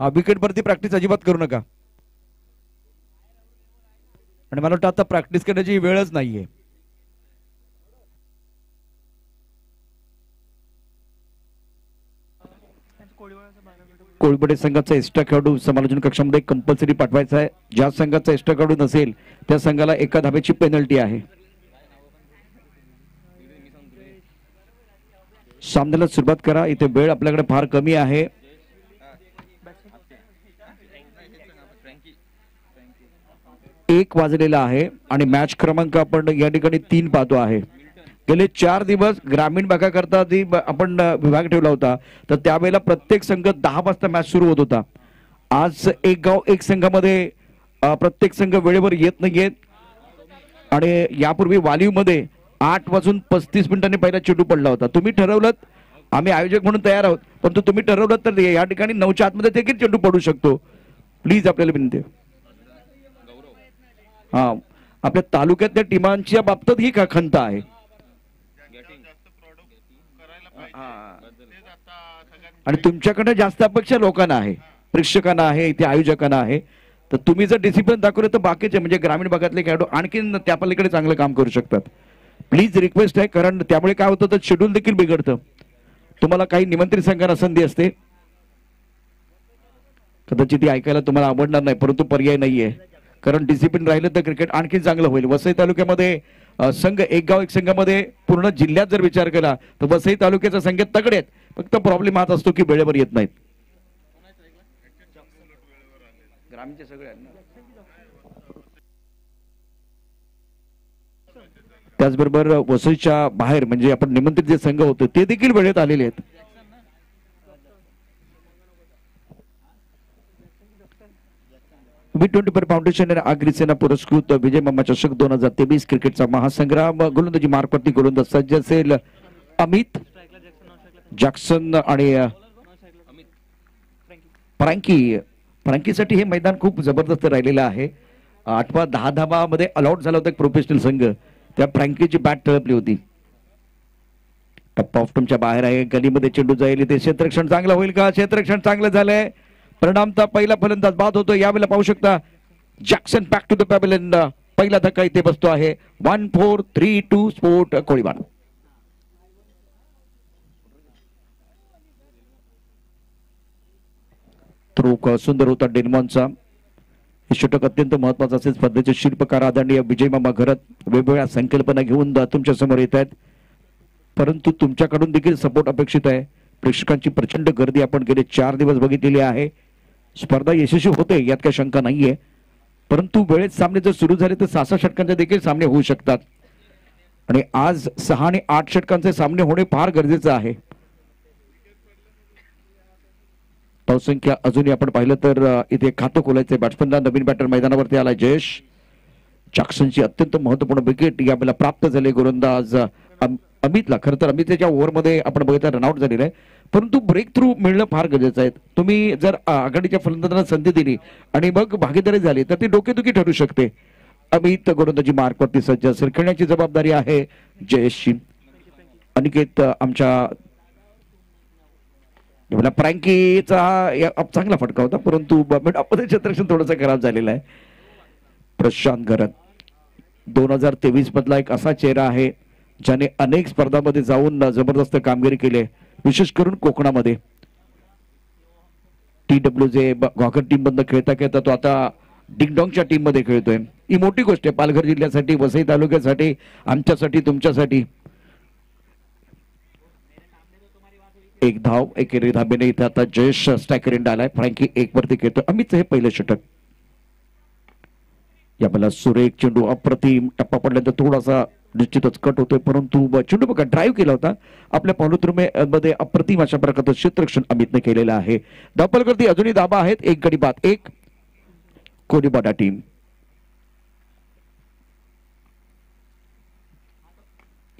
Wicket वरती practice अजिबात करू नका. आणि मला वाटतं आता प्रॅक्टिस करण्याची वेळच नाहीये. कोळीबडे संघाचा एक्स्ट्रा खेळाडू समालोचन कक्षामध्ये कंपल्सरी पाठवायचा आहे. ज्या संघाचा एक्स्ट्रा खेळाडू नसेल त्या संघाला एका धाब्याची पेनल्टी आहे. सामन्याला सुरुवात करा. इथे वेळ आपल्याकडे फार कमी आहे. एक वाजलेला आहे आणि मॅच क्रमांक आपण या ठिकाणी तीन पाहतो आहे. गेले चार दिवस ग्रामीण भागाकरता जी आपण विभाग ठेवला होता. तर त्यावेळेला प्रत्येक संघ दहा वाजता मॅच सुरू होत होता. आज एक गाव एक संघामध्ये प्रत्येक संघ वेळेवर येत नाहीयेत आणि यापूर्वी वालीवमध्ये आठ वाजून पस्तीस मिनिटांनी पहिला चेंडू पडला होता. तुम्ही ठरवलं आम्ही आयोजक म्हणून तयार आहोत. परंतु तुम्ही ठरवलं तर या ठिकाणी नऊच्या आतमध्ये देखील चेंडू पडू शकतो. प्लीज आपल्याला विनंती हा आपल्या तालुक्यातल्या टीमांच्या बाबतीत ही का खंत आहे. आणि तुमच्याकडे जास्त अपेक्षा लोकांना आहे प्रेक्षकांना आहे इथे आयोजकांना आहे. तर तुम्ही जर डिसिप्लिन दाखवले तर बाकीचे म्हणजे ग्रामीण भागातले खेळाडू आणखीन त्या पलीकडे चांगलं काम करू शकतात. प्लीज रिक्वेस्ट आहे कारण त्यामुळे काय होतं तर शेड्यूल देखील बिघडतं. तुम्हाला काही निमंत्रित संघांना संधी असते. कदाचित ती ऐकायला तुम्हाला आवडणार नाही परंतु पर्याय नाहीये. कारण डिसिप्लिन राहिलं तर क्रिकेट आणखी चांगलं होईल. वसई तालुक्यामध्ये संघ एक गाव एक संघामध्ये पूर्ण जिल्ह्यात जर विचार केला तर वसई तालुक्याचा संघ तगडे आहेत. फक्त प्रॉब्लेम हाच असतो की वेळेवर येत नाहीत. ग्रामीणचे सगळे त्याचबरोबर वसईच्या बाहेर म्हणजे आपण निमंत्रित जे संघ होते ते देखील वेळेत आलेले आहेत. बी ट्वेंटी फोर फाउंडेशन आणि पुरस्कृत विजय मम्मा चषक दोन हजार तेवीस क्रिकेटचा महासंग्राम। गोलंदाजी मार्फत गोलंदाज सज्ज असेल अमित जॅक्सन आणि फ्रँकी। फ्रँकीसाठी हे मैदान खूप जबरदस्त राहिलेलं आहे. आठवा दहा धाबा मध्ये अलॉट झाला होता एक प्रोफेशनल संघ. त्या फ्रँकीची बॅट ठळपली होती. टप्पा ऑफ टूमच्या बाहेर आहे. गलीमध्ये चेंडू जाईल. इथे क्षेत्ररक्षण चांगलं होईल का? क्षेत्ररक्षण चांगलं झालंय. परिणामचा पहिला फलंदाज बाद होतो. यावेळेला पाहू शकता Jackson back to the pavilion पहिला धक्का इथे बसतो आहे. One four three two sport Koliwada throw सुंदर होता डेनमॉनचा. हे षटक अत्यंत महत्वाचं असेल. स्पर्धेचे शिल्पकार आदरणीय विजय मामा घरत वेगवेगळ्या संकल्पना घेऊन तुमच्यासमोर येत आहेत. परंतु तुमच्याकडून देखील सपोर्ट अपेक्षित आहे. प्रेक्षकांची प्रचंड गर्दी आपण गेले चार दिवस बघितलेली आहे. स्पर्धा यशस्वी होते यात काही शंका नाहीये. परंतु वेळेत सामने जर सुरू झाले तर सहा सहा षटकांचे देखील सामने होऊ शकतात. आणि आज सहा आणि आठ षटकांचे सामने होणे फार गरजेचं आहे. धावसंख्या अजूनही आपण पाहिलं तर इथे खातं खोलायचे बॅट्समनला नवीन बॅटर मैदानावरती आला जयेश. जॅक्सनची अत्यंत महत्त्वपूर्ण विकेट यावेळेला प्राप्त झाले गोलंदाज अमितला. खरं तर अमितच्या ओव्हरमध्ये आपण बघितलं रनआउट झालेलं आहे. परंतु ब्रेक थ्रू मिळणं फार गरजेचं आहे. तुम्ही जर आघाडीच्या फलंदाजांना संधी दिली आणि मग भागीदारी झाली तर ती डोकेदुखी ठरू शकते. अमित गोलंदाजी मार्कवरती सज्ज असेल. खेळण्याची जबाबदारी आहे जयेशची अनिकेत आमच्या प्रँकीचा फ्रँकीचा चांगला फटका होता परंतु मिडऑफमध्ये क्षेत्ररक्षण थोडंसं खराब झालेलं आहे. प्रशांत घरत. दोन हजार तेवीस मधला एक असा चेहरा आहे. ज्याने अनेक स्पर्धामध्ये जाऊन जबरदस्त कामगिरी केली आहे. विशेष करून कोकणामध्ये. टी डब्ल्यू जे घॉकर टीम बंद खेळता खेळता तो आता डिंगडॉंगच्या टीममध्ये खेळतोय. ही मोठी गोष्ट आहे पालघर जिल्ह्यासाठी वसई तालुक्यासाठी आमच्यासाठी तुमच्यासाठी. एक धाव एकेरी धाबेने इथे आता जयेश स्ट्रायकर आलाय. फ्रँकी एक वरती खेळतो अमितचं हे पहिलं षटक. या मला सुरेख चेंडू अप्रतिम टप्पा पडल्यानंतर थोडासा निश्चितच कट होतोय. परंतु ब- चेंडू बघा ड्राईव्ह केला होता. आपल्या पावलोत्रुमे मध्ये अप्रतिम अशा प्रकारचं क्षेत्ररक्षण अमितने केलेलं आहे. धापलकरती अजूनही दाबा आहेत. एक गडी बाद. एक कोलीबाडा टीम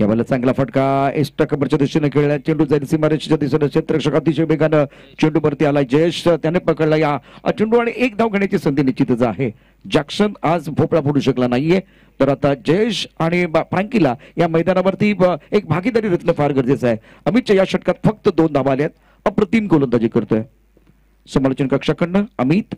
यावेळेला चांगला फटका. एस्टा कबरच्या दिशेने खेळला चेंडू जाईल सीमारेषेच्या दिशेने क्षेत्ररक्षक अतिशय वेगानं चेंडू वरती आला जयेश त्याने पकडला या चेंडू आणि एक धाव घेण्याची संधी निश्चितच आहे. जॅक्सन आज भोपळा फोडू शकला नाहीये. तर आता जयेश आणि फ्रँकीला या मैदानावरती एक भागीदारी रचणं फार गरजेचं आहे. अमितच्या या षटकात फक्त दोन धावा आल्यात. अप्रतिम गोलंदाजी करतोय. समालोचन कक्षाकडनं अमित.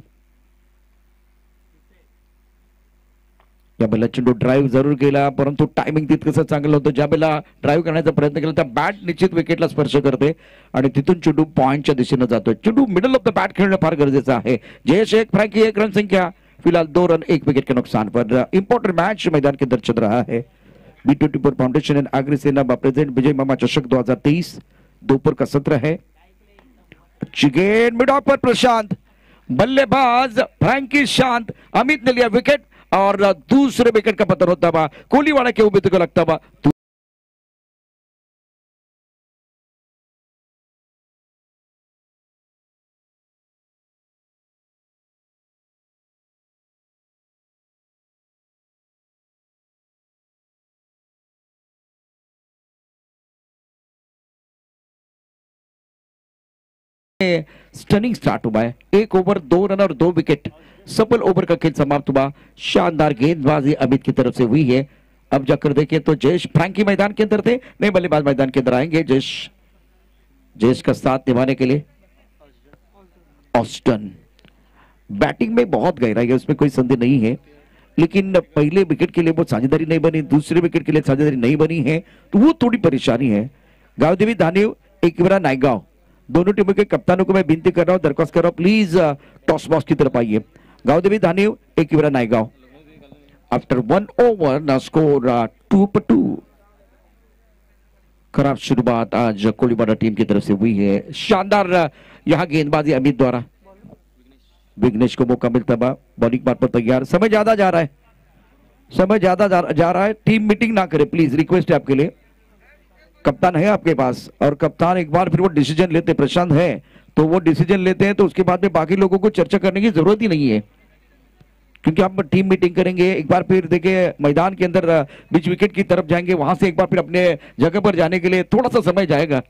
या बेला चेंडू ड्राईव्ह जरूर केला परंतु टायमिंग तितकंसं चांगलं होतं ज्या बेला ड्राईव्ह करण्याचा प्रयत्न केला त्या बॅट निश्चित विकेटला स्पर्श करते. आणि तिथून चेंडू पॉईंटच्या दिशेनं जातोय. चेंडू मिडल ऑफ द बॅट खेळणं फार गरजेचं आहे. जयेश एक फ्रँकी एक रन संख्या. फ़िलहाल दो रन, एक विकेट के नुकसान पर इंपॉर्टेंट मैच मैदान के अंदर चल रहा है। B twenty four foundation and Agri Sena president Vijay मामा चषक 2023 दोपहर का सत्र है। पर प्रशांत, बल्लेबाज फ्रैंकी शांत अमित ने लिया विकेट और दूसरे विकेट का पतन होता हुआ, कोहलीवाड़ा के उम्मीद को लगता हुआ स्टनिंग स्टार्ट हुआ है। एक ओवर दो रन और दो विकेट सफल ओवर का खेल समाप्त हुआ। शानदार गेंदबाजी अमित की तरफ़ से हुई है। अब जाकर देखें तो जयेश फ्रैंकी मैदान के अंदर थे। नहीं बल्लेबाज मैदान के अंदर आएँगे जयेश। जयेश का साथ निभाने के लिए। ऑस्टन बैटिंग में बहुत गहराई है, उसमें कोई संदेह नहीं है। लेकिन पहले विकेट के लिए वो साझेदारी नहीं बनी, दूसरे विकेट के लिए साझेदारी नहीं बनी है। तो वो थोड़ी परेशानी है। गावदेवी धानीव एक नायगांव। दोनों टीमों के कप्तानों को मैं विनती कर रहा हूँ, दरख्वास्त कर रहा हूँ प्लीज़ टॉस बॉक्स की तरफ़ आइए। गावदेवी धानीव एक नायगांव। आफ्टर वन ओवर न स्कोर टू पर टू खराब शुरुआत आज कोलीवाड़ा टीम की तरफ़ से हुई है। शानदार यहाँ गेंदबाजी अमित द्वारा। विघ्नेश को मौका मिलता हुआ बॉलिंग मार पर तैयार। समय ज़्यादा जा रहा है। समय ज़्यादा जा रहा है। टीम मीटिंग ना करे प्लीज़ रिक्वेस्ट है आपके लिए। कप्तान है आपके पास और कप्तान एक बार फिर वो डिसीज़न लेते, प्रशांत है तो वो डिसीज़न लेते हैं तो उसके बाद में बाकी लोगों को चर्चा करने की ज़रूरत ही नहीं है। क्योंकि आप टीम मीटिंग करेंगे, एक बार फिर देखिए, मैदान के अंदर, बीच विकेट की तरफ़ जाएँगे, वहाँ से एक बार फिर अपने जगह पर जाने के लिए थोड़ा सा समय जाएगा।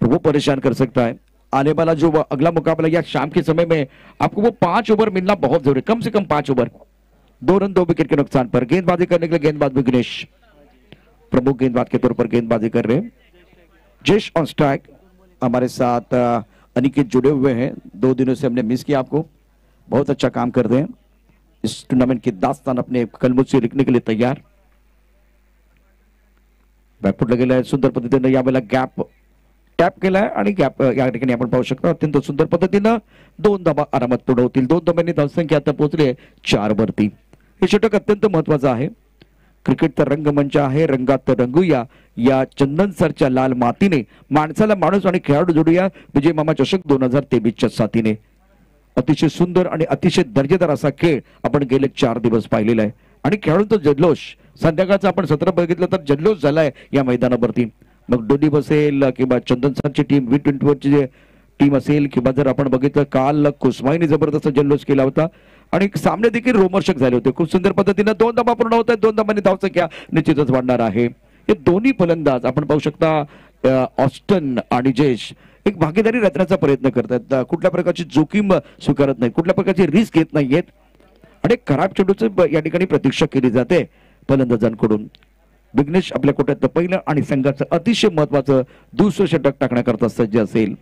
तो वो परेशान कर सकता है। आने वाला जो अगला मुकाबला या शाम के समय में आपको वो पाँच ओवर मिलना बहुत ज़रूरी कम से कम पाँच ओवर दो रन, दो विकेट के नुकसान पर। गेंदबाजी करने के लिए गेंदबाज विघ्नेश। प्रमुख गेंदबाज के तौर पर गेंदबाजी कर रहे हैं। जेश ऑन स्ट्राइक हमारे साथ अनिकेत जुड़े हुए हैं। दो दिनों से हमने मिस किया आपको। बहुत अच्छा काम कर रहे हैं। इस टूर्नामेंट की दास्तान अपने कलमुद से लिखने के लिए तैयार। बॅकफूट आहे सुंदर यावेळेला गॅप टॅप आणि गॅप अत्यंत सुंदर पद्धतीनं दोन धाबा आरामात पूर्ण होतील दोन धाब्यांनी धावसंख्या आता पोहोचली चार वरती हे षटक अत्यंत महत्वाचं आहे क्रिकेटचा रंगमंच आहे रंगात रंगूया. या चंदन सरच्या लाल मातीने माणसाला माणूस आणि खेळाडू जोडूया. विजय मामा चषक दोन हजार तेवीसच्या साथीने. अतिशय सुंदर आणि अतिशय दर्जेदार असा खेळ आपण गेले चार दिवस पाहिलेला आहे. आणि खेळाडूंचा जल्लोष संध्याकाळचा आपण सत्र बघितलं तर जल्लोष झालाय या मैदानावरती. मग डोली बसेल किंवा चंदन सरची टीम व्ही ट्वेंटी फोरची जे टीम असेल किंवा जर आपण बघितलं काल कुसमाईने जबरदस्त जल्लोष केला होता. आणि सामने देखील रोमर्शक झाले होते. खूप सुंदर पद्धतीनं दोन धाबा पूर्ण होत आहेत. दोन धाबांनी धावसंख्या निश्चितच वाढणार आहे. हे दोन्ही फलंदाज आपण पाहू शकता ऑस्टन आणि जयेश एक भागीदारी रचण्याचा प्रयत्न करतात कुठल्या प्रकारची जोखीम स्वीकारत नाही कुठल्या प्रकारची रिस्क घेत नाहीयेत आणि खराब चेंडूच या ठिकाणी प्रतीक्षा केली जाते फलंदाजांकडून. विघ्नेश आपल्या कोट्यात पहिलं आणि संघाचं अतिशय महत्वाचं दुसरं षटक टाकण्याकरता सज्ज असेल.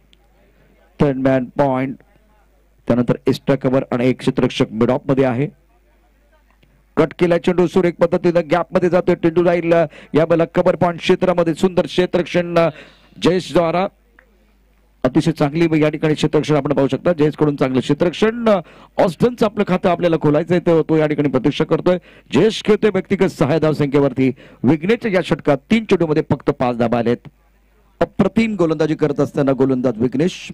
थर्ड मॅन पॉइंट त्यानंतर एक्स्ट्रा कव्हर आणि एक क्षेत्ररक्षक मिड ऑफमध्ये आहे. कट केला चेंडू एक पद्धतीनं गॅपमध्ये जातोय टेंडू राहील या मला कबर पॉइंट क्षेत्रामध्ये सुंदर क्षेत्ररक्षण जयेश द्वारा. अतिशय चांगली या ठिकाणी क्षेत्ररक्षण आपण पाहू शकता. जयेशकडून चांगलं क्षेत्ररक्षण. ऑस्टनचं आपलं खातं आपल्याला खोलायचं आहे. तो या ठिकाणी प्रतीक्षा करतोय. जयेश खेळतोय व्यक्तिगत सहा धाव संख्येवरती. विघ्नेच्या या षटकात तीन चेंडूमध्ये फक्त पाच धाबा आलेत. अप्रतिम गोलंदाजी करत असताना गोलंदाज Vighnesh.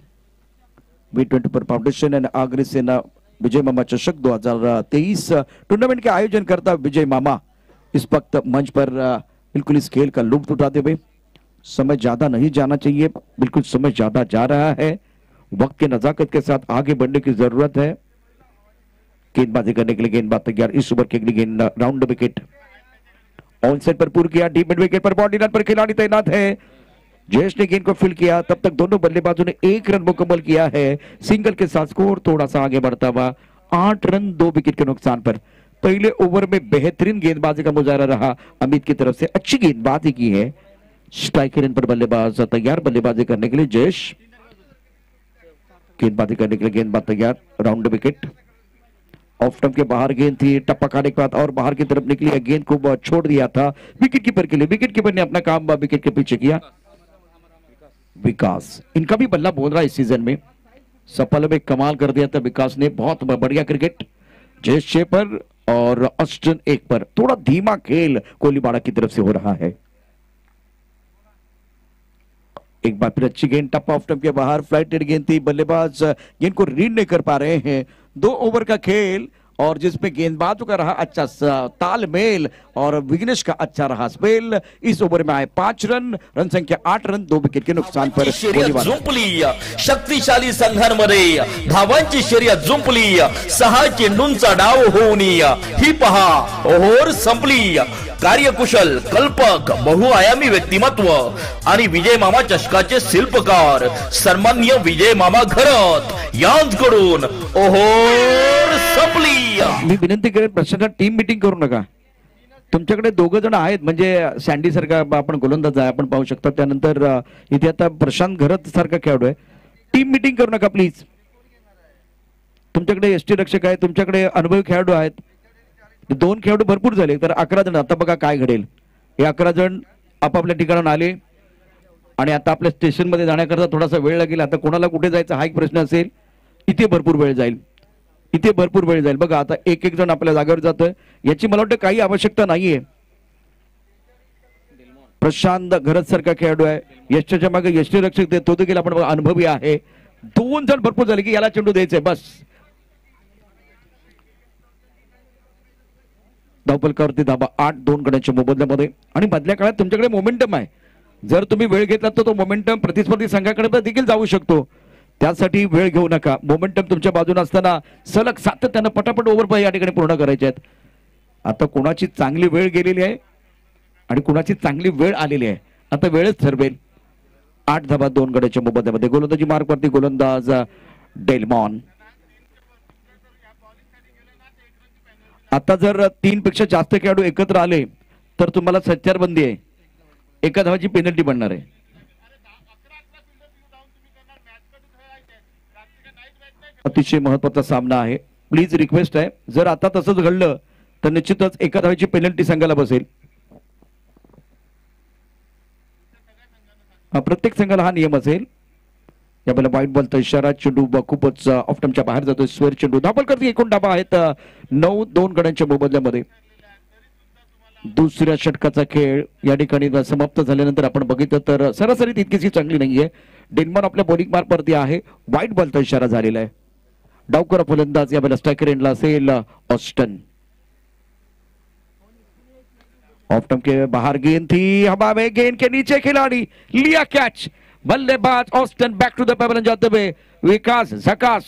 B twenty four foundation आणि आगरी सेना विजय मामा चषक 2023 टूर्नामेंट के आयोजन करता विजय मामा इस वक्त मंच पर बिल्कुल इस खेल का लुप्त उठाते हुए, समय ज़्यादा नहीं जाना चाहिए, बिल्कुल समय ज़्यादा जा रहा है। वक्त के नजाकत के साथ आगे बढ़ने की ज़रूरत है। गेंदबाजी करने के लिए गेंदबाज तैयार, इस ओवर के लिए गेंद राउंड विकेट ऑन सेट पर पूर्ण किया डीप मिड विकेट पर बॉडी पर खिलाड़ी तैनात है। जयेश ने गेंद को फिल किया, तब तक दोनों बल्लेबाजों ने एक रन मुकम्मल किया है। सिंगल के साथ स्कोर थोड़ा सा आगे बढ़ता हुआ, आठ रन, दो विकेट के नुकसान पर। पहले ओवर में बेहतरीन गेंदबाजी का मुजाहरा रहा। अमित की तरफ़ से अच्छी गेंदबाजी की है। स्ट्राइकर इन पर बल्लेबाज, तैयार बल्लेबाजी करने के लिए जयेश। गेंदबाजी करने के लिए गेंदबाज तैयार राउंड विकेट ऑफ़ स्टंप के बाहर गेंद थी, टप्पा खाने के बाद और बाहर की तरफ़ निकली गेंद को छोड़ दिया था। विकेट कीपर के लिए विकेट कीपर ने अपना काम विकेट के पीछे किया। विकास। इनका भी बल्ला बोल रहा है इस सीज़न में। सफल में कमाल कर दिया था विकास ने। बहुत बढ़िया क्रिकेट जयेश छह पर और ऑस्टन एक पर। थोड़ा धीमा खेल कोहलीवाड़ा की तरफ़ से हो रहा है। एक बार फिर अच्छी गेंद, टप ऑफ़ टप के बाहर। फ्लाइटेड गेंद थी, बल्लेबाज। गेंद को रीड नहीं कर पा रहे हैं। दो ओवर का खेल। और जिसमें गेंदबाजों का रहा अच्छा तालमेल और विघ्नेश का अच्छा रहा स्पेल। इस ओवर में आए पांच रन रन संख्या आठ रन दो विकेट के नुकसान पर जुंपली शक्तिशाली संघांमध्ये। धावांची शर्यत जुंपली सहा चेंडूंचा डाव होऊन ही पहा ओहोर संपली. कार्यकुशल कल्पक बहुआयामी व्यक्तिमत्व आणि विजय मामा चषकाचे शिल्पकार सन्मान्य विजय मामा घरत यांकडून ओहोर संपली. मी विनंती करेन प्रश्न टीम मिटिंग करू नका. तुमच्याकडे दोघ जण आहेत म्हणजे सँडी सारखा आपण गोलंदाज आहे आपण पाहू शकता. त्यानंतर इथे आता प्रशांत घरत सारखा खेळाडू आहे. टीम मिटिंग करू नका प्लीज तुमच्याकडे एस टी रक्षक आहे तुमच्याकडे अनुभवी खेळाडू आहेत. दोन खेळाडू भरपूर झाले तर अकरा जण. आता बघा काय घडेल. हे अकरा जण आपापल्या ठिकाणाहून आले. आणि आता आपल्या स्टेशनमध्ये जाण्याकरता थोडासा वेळ लागेल. आता कोणाला कुठे जायचा हा एक प्रश्न असेल. इथे भरपूर वेळ जाईल. इथे भरपूर वेळ जाईल. बघा आता एक एक जण आपल्या जागेवर जातोय. याची मला वाटतं काही आवश्यकता नाहीये. प्रशांत घरत सारखा खेळाडू आहे. यशच्या मागे यष्टी रक्षक तो देखील आपण अनुभवी आहे. दोन जण भरपूर झाले की याला चेंडू द्यायचे बस. धावपलकावरती धाबा आठ दोन गड्यांच्या मोबदल्यामध्ये. आणि मधल्या काळात तुमच्याकडे मोमेंटम आहे. जर तुम्ही वेळ घेतला तर तो मोमेंटम प्रतिस्पर्धी संघाकडे देखील जाऊ शकतो. त्यासाठी वेळ घेऊ नका. मोमेंटम तुमच्या बाजूने असताना सलग सातत्यानं पटापट ओव्हर या ठिकाणी पूर्ण करायचे आहेत. आता कोणाची चांगली वेळ गेलेली आहे आणि कुणाची चांगली वेळ आलेली आहे? आता वेळच ठरवेल. आठ धाबा दोन गड्याच्या मोबदल्यामध्ये गोलंदाजी मार्कवरती गोलंदाज डेलमॉन. आता जर तीन पेक्षा जास्त खेळाडू एकत्र आले तर तुम्हाला सच्चारबंदी आहे. एका धावाची पेनल्टी बनणार आहे. अतिशय महत्त्वाचा सामना आहे. प्लीज रिक्वेस्ट आहे. जर आता तसंच घडलं तर निश्चितच एका धावेची पेनल्टी संघाला बसेल. प्रत्येक संघाला हा नियम असेल. यावेळेला वाईट बॉलचा इशारा चेंडू खूपच ऑफटमच्या बाहेर जातोय. स्वेर चेंडू. धाबल करते. एकूण डाबा आहेत नऊ दोन गड्यांच्या मोबदल्यामध्ये. दुसऱ्या षटकाचा खेळ या ठिकाणी समाप्त झाल्यानंतर आपण बघितलं तर सरासरी तितकीशी चांगली नाहीये. डेन्मार्क आपल्या बॉलिंग मार्कवरती आहे. वाईट बॉलचा इशारा झालेला आहे. डावकर फलंदाज यावेळेला स्ट्राइकर एंडला असेल ऑस्टन ऑफ्टम के बाहर गेंद थी हवा में गेंद के नीचे खिलाड़ी लिया कैच बल्लेबाज Austin back to the pavilion जाते हुए विकास झकास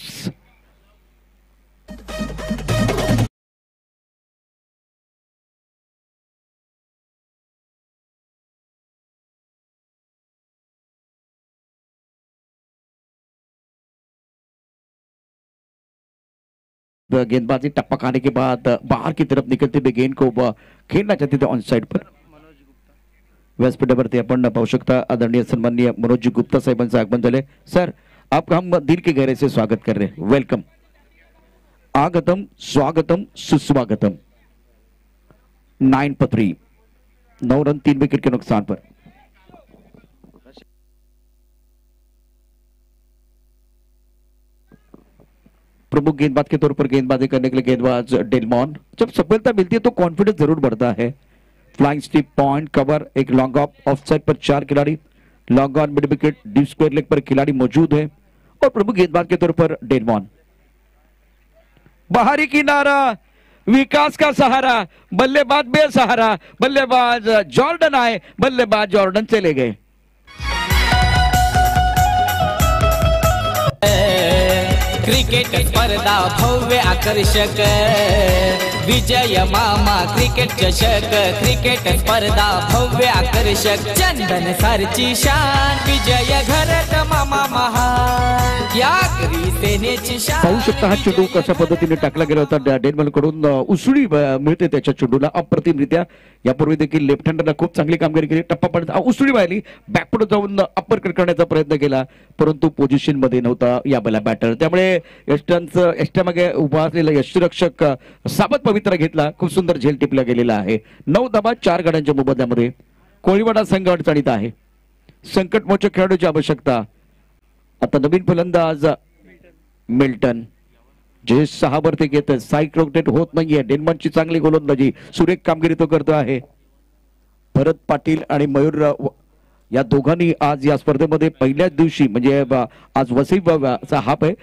गेंदबाजी टप्पा खाने के बाद बाहर की तरफ़ निकलते हुए गेंद को खेलना चाहते थे ऑन साइड पर व्यासपीठावरती आपण पाहू शकता आदरणीय सन्माननीय मनोज गुप्ता साहेबांचं आगमन झाले सर आपका हम दिल के गहरे से स्वागत कर रहे हैं। वेलकम आगतम, स्वागतम, सुस्वागतम। नाइन पर नौ रन, तीन विकेट के नुकसान पर। प्रमुख गेंदबाज के तौर पर गेंदबाजी करने के लिए गेंदबाज डेलमॉन। जब सफलता मिलती है तो कॉन्फिडेंस ज़रूर बढ़ता है। फ्लाइंग स्टीप पॉइंट कवर एक लॉन्ग ऑफ़ ऑफ़ साइड पर चार खिलाड़ी। Long on mid wicket deep square leg पर खिलाड़ी मौजूद है और प्रमुख गेंदबाज के तौर पर डेलमॉन। बाहरी किनारा, विकास का सहारा, बल्लेबाज बेसहारा, बल्लेबाज जॉर्डन आए, बल्लेबाज जॉर्डन चले गए। क्रिकेट स्पर्धा भव्य आकर्षक. विजय मामा क्रिकेट चषक क्रिकेट स्पर्धा भव्य आकर्षक चंदन सारची शान विजय घरत मामा महान या पाहू शकता हा चेंडू कशा पद्धतीने टाकला गेला होता. डेनमलकडून उसळी मिळते त्याच्या चेंडूला अप्रतिमरित्या. यापूर्वी देखील लेफ्ट हँडरला खूप चांगली कामगिरी केली. टप्पा पडत उसळी वाहिली बॅकपुढे जाऊन अप्पर करण्याचा प्रयत्न केला. परंतु पोझिशनमध्ये नव्हता या बॅटर त्यामुळे यष्टांचं यष्ट्यामागे उभा असलेला यष्टीरक्षक साबत पवित्रा घेतला खूप सुंदर झेल टिपला गेलेला आहे. नऊ धाबा चार गड्यांच्या मोबदल्यामध्ये कोळीवाडा संघ अडचणीत आहे. संकटमोचक खेळाडूची आवश्यकता. आता नवीन फलंदाज मिल्टन. जे सहा वरती घेत साईक रोटेट होत नाहीये. डेन्मार्कची चांगली गोलंदाजी. सुरेख कामगिरी तो करतो आहे. भरत पाटील आणि मयूर या दोघांनी आज या स्पर्धेमध्ये पहिल्याच दिवशी म्हणजे आज वसई ब- हाप आहे.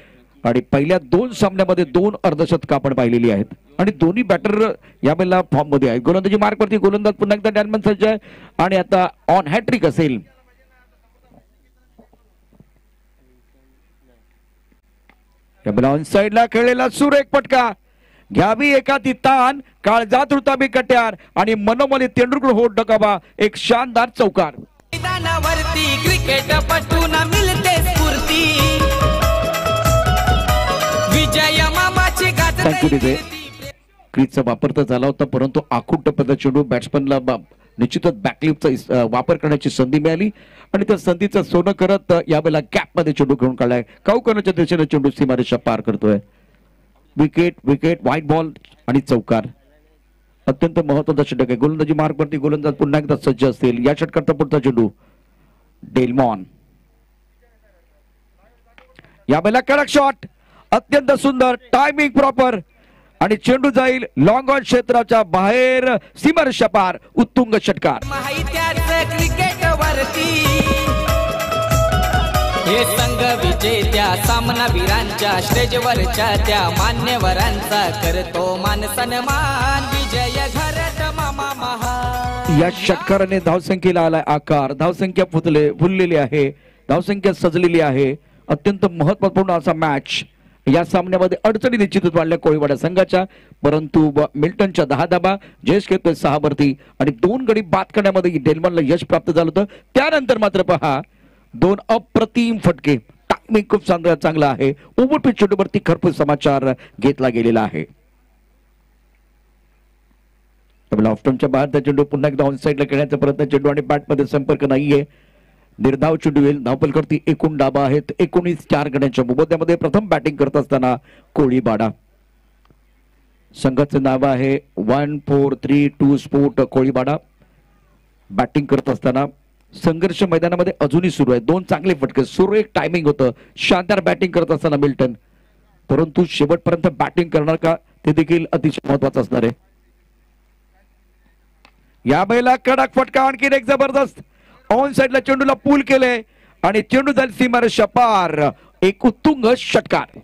आणि पहिल्या दोन सामन्यामध्ये दोन अर्धशतकं आपण पाहिलेली आहेत. आणि दोन्ही बॅटर यावेळेला फॉर्ममध्ये आहेत. गोलंदाजी मार्कवरती गोलंदाज पुन्हा एकदा डॅनमन सज्ज आहे. आणि आता ऑन हॅट्रिक असेल. ऑन साइडला खेळलेला सुरेख पटका घ्यावी एखादी ती ताण. काळजात रुताबी कट्यार. आणि मनोमली तेंडुलकर होत डकाबा. एक शानदार चौकार. मैदानावरती क्रिकेट पटून मिळते स्फूर्ती. क्रीजचा वापर तर झाला होता परंतु आखूट टप्प्याचा चेंडू बॅट्समनला निश्चितच बॅकलिपचा वापर करण्याची संधी मिळाली. आणि त्या संधीचं सोनं करत यावेळेला गॅपमध्ये चेंडू घेऊन काढलाय. काऊकरण्याच्या दिशेने चेंडू सीमारेषा पार करतोय. विकेट विकेट व्हाईट बॉल आणि चौकार. अत्यंत महत्त्वाचा षटक आहे. गोलंदाजी मार्गवरती गोलंदाज पुन्हा एकदा सज्ज असतील. या षटकाचा पुढचा चेंडू डेलमॉन. यावेळेला कडक शॉट अत्यंत सुंदर टायमिंग प्रॉपर आणि चेंडू जाईल लॉंग ऑन क्षेत्राच्या बाहेर. सीमारेषा पार उत्तुंग षटकार. हे संघ विजेत्या सामनावीरांच्या स्टेजवरच्या त्या मान्यवरांचा करतो मान सन्मान. विजय घरत मामा महा या षटकाराने धावसंख्येला आलाय आकार. धावसंख्या फुटले फुललेली आहे. धावसंख्या सजलेली आहे. अत्यंत महत्त्वपूर्ण असा मॅच या सामन्यामध्ये अडचणी निश्चितच वाढल्या कोळीवाडा संघाच्या परंतु मिल्टनच्या दहा धाबा जयेश घेतोय सहा वरती आणि दोन गडी बाद करण्यामध्ये डेलमनला यश प्राप्त झालं होतं. त्यानंतर मात्र पहा दोन अप्रतिम फटके. टायमिंग खूप चांगला चांगला आहे. ओव्हरपीच चेंडूवरती खरपूर समाचार घेतला गेलेला आहे. त्यामुळे बाहेरचा चेंडू पुन्हा एकदा ऑन साईडला खेळण्याचा प्रयत्न चेंडू आणि बॅटमध्ये संपर्क नाहीये. निर्धाव चेंडू येईल धावपलकरती एकूण डाबा आहेत. एकोणीस चार गड्यांच्या मोबदल्यामध्ये प्रथम बॅटिंग करत असताना कोळीबाडा. संघाचं नाव आहे one four three two sport Koliwada. Batting करत असताना संघर्ष मैदानामध्ये अजूनही सुरू आहे. दोन चांगले फटके. सुरू एक टायमिंग होतं. शानदार बॅटिंग करत असताना मिल्टन. परंतु शेवटपर्यंत बॅटिंग करणार का? ते देखील अतिशय महत्वाचं असणार आहे. या बैला कडक फटका आणखीन एक जबरदस्त. ऑन साइडला चेंडूला पूल केले आणि चेंडू झाली सीमारेषा पार एक उत्तुंग षटकार.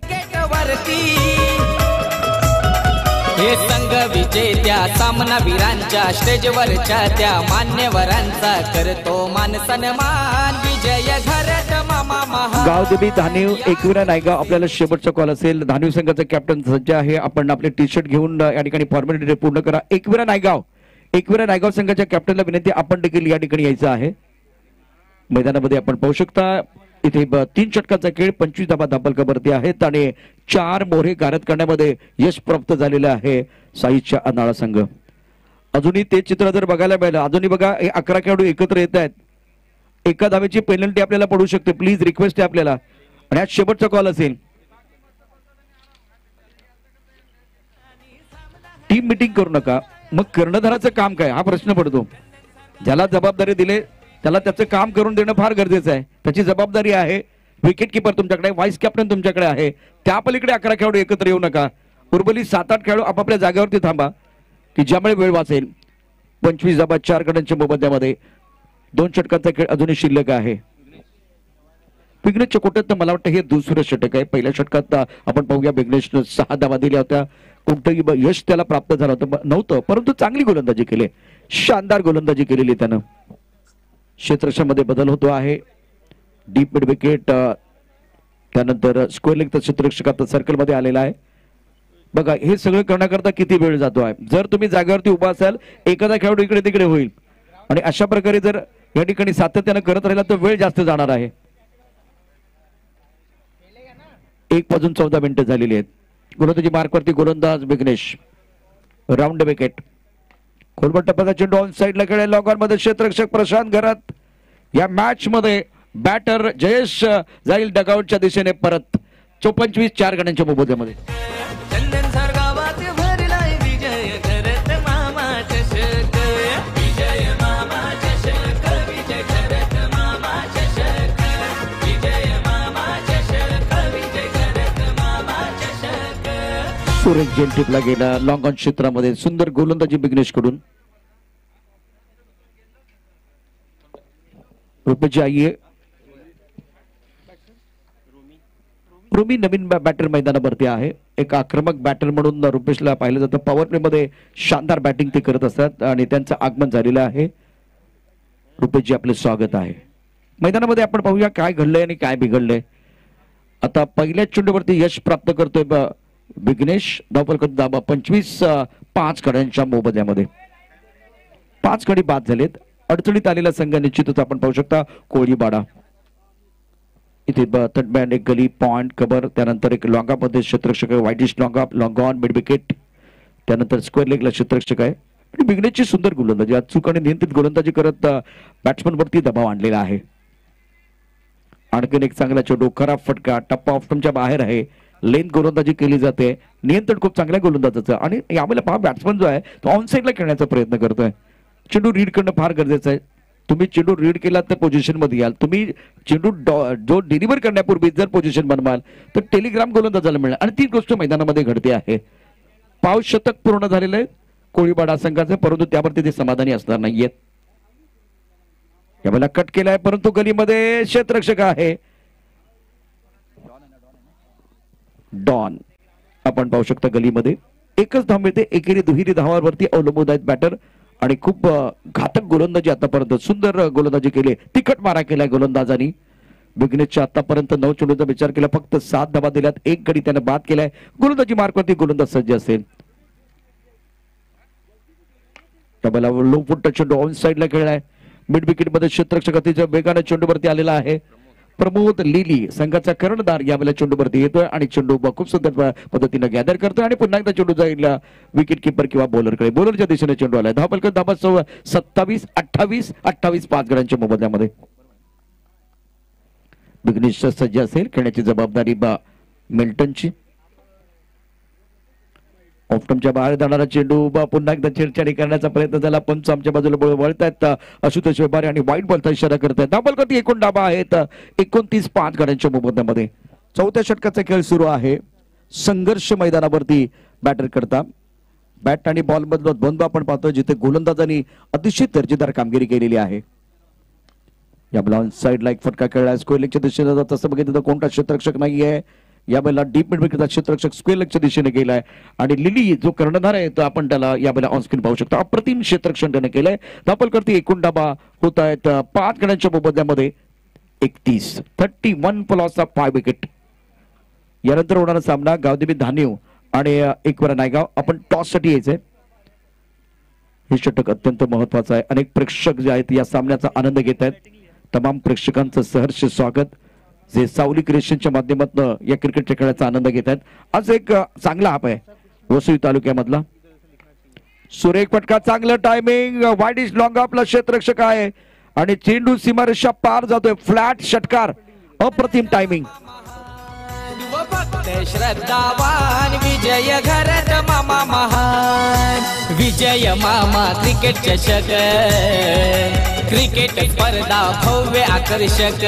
हे संघ विजेत्या सामनावीरांच्या स्टेजवरच्या त्या मान्यवरांचा करतो मान सन्मान. विजय घरत मामा महा. गावदेवी धानीव एकविरा नायगाव आपल्याला शेवटचा कॉल असेल. धानीव संघाचा कॅप्टन सज्ज आहे. आपण आपले टी शर्ट घेऊन या ठिकाणी फॉर्मॅलिटी पूर्ण करा. एकविरा नायगाव. एकविरा नायगाव संघाच्या कॅप्टनला विनंती आपण देखील या ठिकाणी यायचं आहे. मैदानामध्ये आपण पाहू शकता इथे तीन षटकाचा खेळ पंचवीस धाबा धापलकावरती आहेत आणि चार मोरे गारद करण्यामध्ये यश प्राप्त झालेलं आहे साईच्या अनाळा संघ. अजूनही ते चित्र जर बघायला मिळालं अजूनही बघा अकरा खेळाडू एकत्र येत आहेत. एका धावेची पेनल्टी आपल्याला पडू शकते प्लीज रिक्वेस्ट आहे आपल्याला. आणि आज शेवटचा कॉल असेल. टीम मिटिंग करू नका. मग कर्णधाराचं काम काय? हा प्रश्न पडतो. ज्याला जबाबदारी दिले त्याला त्याचं काम करून देणं फार गरजेचं आहे. त्याची जबाबदारी आहे. विकेट किपर तुमच्याकडे व्हाईस कॅप्टन तुमच्याकडे आहे. त्या पलीकडे अकरा खेळाडू एकत्र येऊ नका. उर्वरित सात आठ खेळाडू आपापल्या जागेवरती थांबा की ज्यामुळे वेळ वाचेल. पंचवीस जबा चार गड्यांच्या मोबदल्यामध्ये. दोन षटकांचा खेळ अजूनही शिल्लक आहे. विघ्नेशच्या कोट्यात मला वाटतं हे दुसरं षटक आहे. पहिल्या षटकात आपण पाहूया विघ्नेशनं सहा धावा दिल्या होत्या. कोणतंही यश त्याला प्राप्त झालं होतं. नव्हतं परंतु चांगली गोलंदाजी केली. शानदार गोलंदाजी केलेली त्यानं. क्षेत्रक्षामध्ये बदल होतो आहे. डीप मिड विकेट त्यानंतर स्क्वेअर तर क्षेत्ररक्षक आता सर्कलमध्ये आलेला आहे. बघा हे सगळं करण्याकरता किती वेळ जातो आहे? जर तुम्ही जागेवरती उभा असाल एखादा खेळाडू इकडे तिकडे होईल. आणि अशा प्रकारे जर या ठिकाणी सातत्यानं करत राहिला तर वेळ जास्त जाणार आहे. एक वाजून चौदा मिनिटं झालेली आहेत. गोलंदाजी मार्कवरती गोलंदाज विघ्नेश. राऊंड विकेट कोलबट टप्प्याचा चेंडू ऑन साईडला खेळेल लॉगॉनमध्ये क्षेत्ररक्षक प्रशांत घरात. या मॅच मध्ये बॅटर जयेश जाईल डगआउटच्या दिशेने परत. चोपंचवीस चार गण्यांच्या मोबदल्यामध्ये. सुरेश जेल गेला लॉंग ऑन क्षेत्रामध्ये. सुंदर गोलंदाजी विघ्नेशकडून रुपेची आई रुमी नवीन बॅटर मैदानावरती आहे. एक आक्रमक बॅटर म्हणून रुपेशला पाहिलं जातं. पॉवर प्लेमध्ये शानदार बॅटिंग ते करत असतात आणि त्यांचं आगमन झालेलं आहे. रुपेशजी आपले स्वागत आहे. मैदानामध्ये आपण पाहूया काय घडलंय आणि काय बिघडलंय. आता पहिल्याच चेंडूवरती यश प्राप्त करतोय विघ्नेश धावपल दाबा पंचवीस पाच कड्यांच्या मोबदल्यामध्ये. पाच कडी बाद झालेत. अडचणीत आलेला संघ निश्चितच आपण पाहू शकता. कोळीबाडा. इथे तटबँड एक गली पॉइंट कबर त्यानंतर एक लॉंगामध्ये क्षेत्रक्षक आहे. वाईटिश लॉंगा लॉंगॉन मिड विकेट त्यानंतर स्क्वेअर लेगला क्षेत्रक्षक आहे. आणि बिघण्याची सुंदर गोलंदाजी. अचूक आणि नियंत्रित गोलंदाजी करत बॅट्समन वरती दबाव आणलेला आहे. आणखीन एक चांगला चेंडू खराब फटका. टप्पा ऑप्शनच्या बाहेर आहे. लेन गोलंदाजी केली जाते नियंत्रण खूप चांगल्या गोलंदाजाचं आणि यामध्ये पहा बॅट्समन जो आहे तो ऑनसाईडला खेळण्याचा प्रयत्न करतोय. चेंडू रीड करणं फार गरजेचं आहे. तुम्ही चेंडू रीड केला तर पोझिशनमध्ये याल. तुम्ही चेंडू डॉ- जो डिलिव्हर करण्यापूर्वी जर पोझिशन बनवाल तर टेलिग्राम गोलंदाजाला मिळणार आणि ती गोष्ट मैदानामध्ये घडते आहे. पाऊस शतक पूर्ण झालेलं आहे. कोळीबाडा संघाचं परंतु त्यावरती ते समाधानी असणार नाहीयेत. यावेळेला कट केलाय परंतु गलीमध्ये क्षेत्ररक्षक आहे. डॉन आपण पाहू शकता गलीमध्ये. एकच धाव मिळते. एकेरी दुहेरी धावावरती अवलंबून आहेत बॅटर आणि खूप घातक गोलंदाजी आतापर्यंत सुंदर गोलंदाजी केली. तिखट मारा केलाय गोलंदाजांनी. विघ्नेशच्या आतापर्यंत नऊ चेंडूचा विचार केला. फक्त सात धावा दिल्यात. एक गडी त्याने बाद केलाय. गोलंदाजी मार्कवरती गोलंदाज सज्ज असेल. डबल लो फुट चेंडू ऑन साईडला खेळलाय. मिड विकेटमध्ये क्षेत्ररक्षक अतिशय वेगाने चेंडूवरती आलेला आहे. प्रमोद लिली संघाचा कर्णधार यावेळेला चेंडूवरती येतोय आणि चेंडू खूप सुंदर पद्धतीनं गॅदर करतोय आणि पुन्हा एकदा चेंडू जाईल विकेट किपर किंवा बॉलरकडे बॉलरच्या दिशेने चेंडू आलाय. धाव पलकत धाबा सत्तावीस अठ्ठावीस अठ्ठावीस पाच गडांच्या मोबदल्यामध्ये. विघ्नेश सज्ज असेल खेळण्याची जबाबदारी बा मिल्टनची. ऑफ्टमच्या बाहेर जाणारा चेंडू बा पुन्हा एकदा छेडछाडी करण्याचा प्रयत्न झाला. पंच आमच्या बाजूला बळ वळतायत. आशुतोष व्यापारी आणि वाईट बॉलचा इशारा करतायत. दाबल करती एकूण डाबा आहेत. एकोणतीस पाच गाड्यांच्या मोबदल्यामध्ये. चौथ्या षटकाचा खेळ सुरू आहे. संघर्ष मैदानावरती बॅटर करता. बॅट आणि बॉल मधलं बंद आपण पाहतो जिथे गोलंदाजांनी अतिशय दर्जेदार कामगिरी केलेली आहे. या ब्लाउन साईडला एक फटका खेळला. स्क्वेअर लेगच्या दिशेने जात असं बघितलं तर कोणता क्षेत्ररक्षक नाहीये. यावेळेला डीप मिड विकेटचा क्षेत्ररक्षक स्क्वेअर लेगच्या दिशेने गेलाय आणि लिली जो कर्णधार आहे तो आपण त्याला या बैला ऑनस्क्रीन पाहू शकतो. अप्रतिम क्षेत्ररक्षण त्याने केलंय. धापल करती एकूण डाबा होत आहेत पाच गड्यांच्या मोबदल्यामध्ये एकतीस. Thirty one plus five wicket यानंतर होणारा सामना गावदेवी धान्यव आणि एक वर नायगाव. आपण टॉससाठी यायचंय. हे षटक अत्यंत महत्वाचं आहे. अनेक प्रेक्षक जे आहेत या सामन्याचा आनंद घेत आहेत. तमाम प्रेक्षकांचं सहर्ष स्वागत. जे सावली क्रिएशनच्या माध्यमातून या क्रिकेटच्या खेळाचा आनंद घेत आहेत. आज एक चांगला आप आहे. वसई तालुक्यामधला. सुरेख फटका चांगलं टायमिंग वाईट इज लॉंग आपला क्षेत्ररक्षक आहे. आणि चेंडू सीमारेषा पार जातोय. फ्लॅट षटकार. अप्रतिम टायमिंग ते श्रद्धावान विजय घरत मामा महान. विजय मामा क्रिकेट चषक. क्रिकेट स्पर्धा भव्य आकर्षक.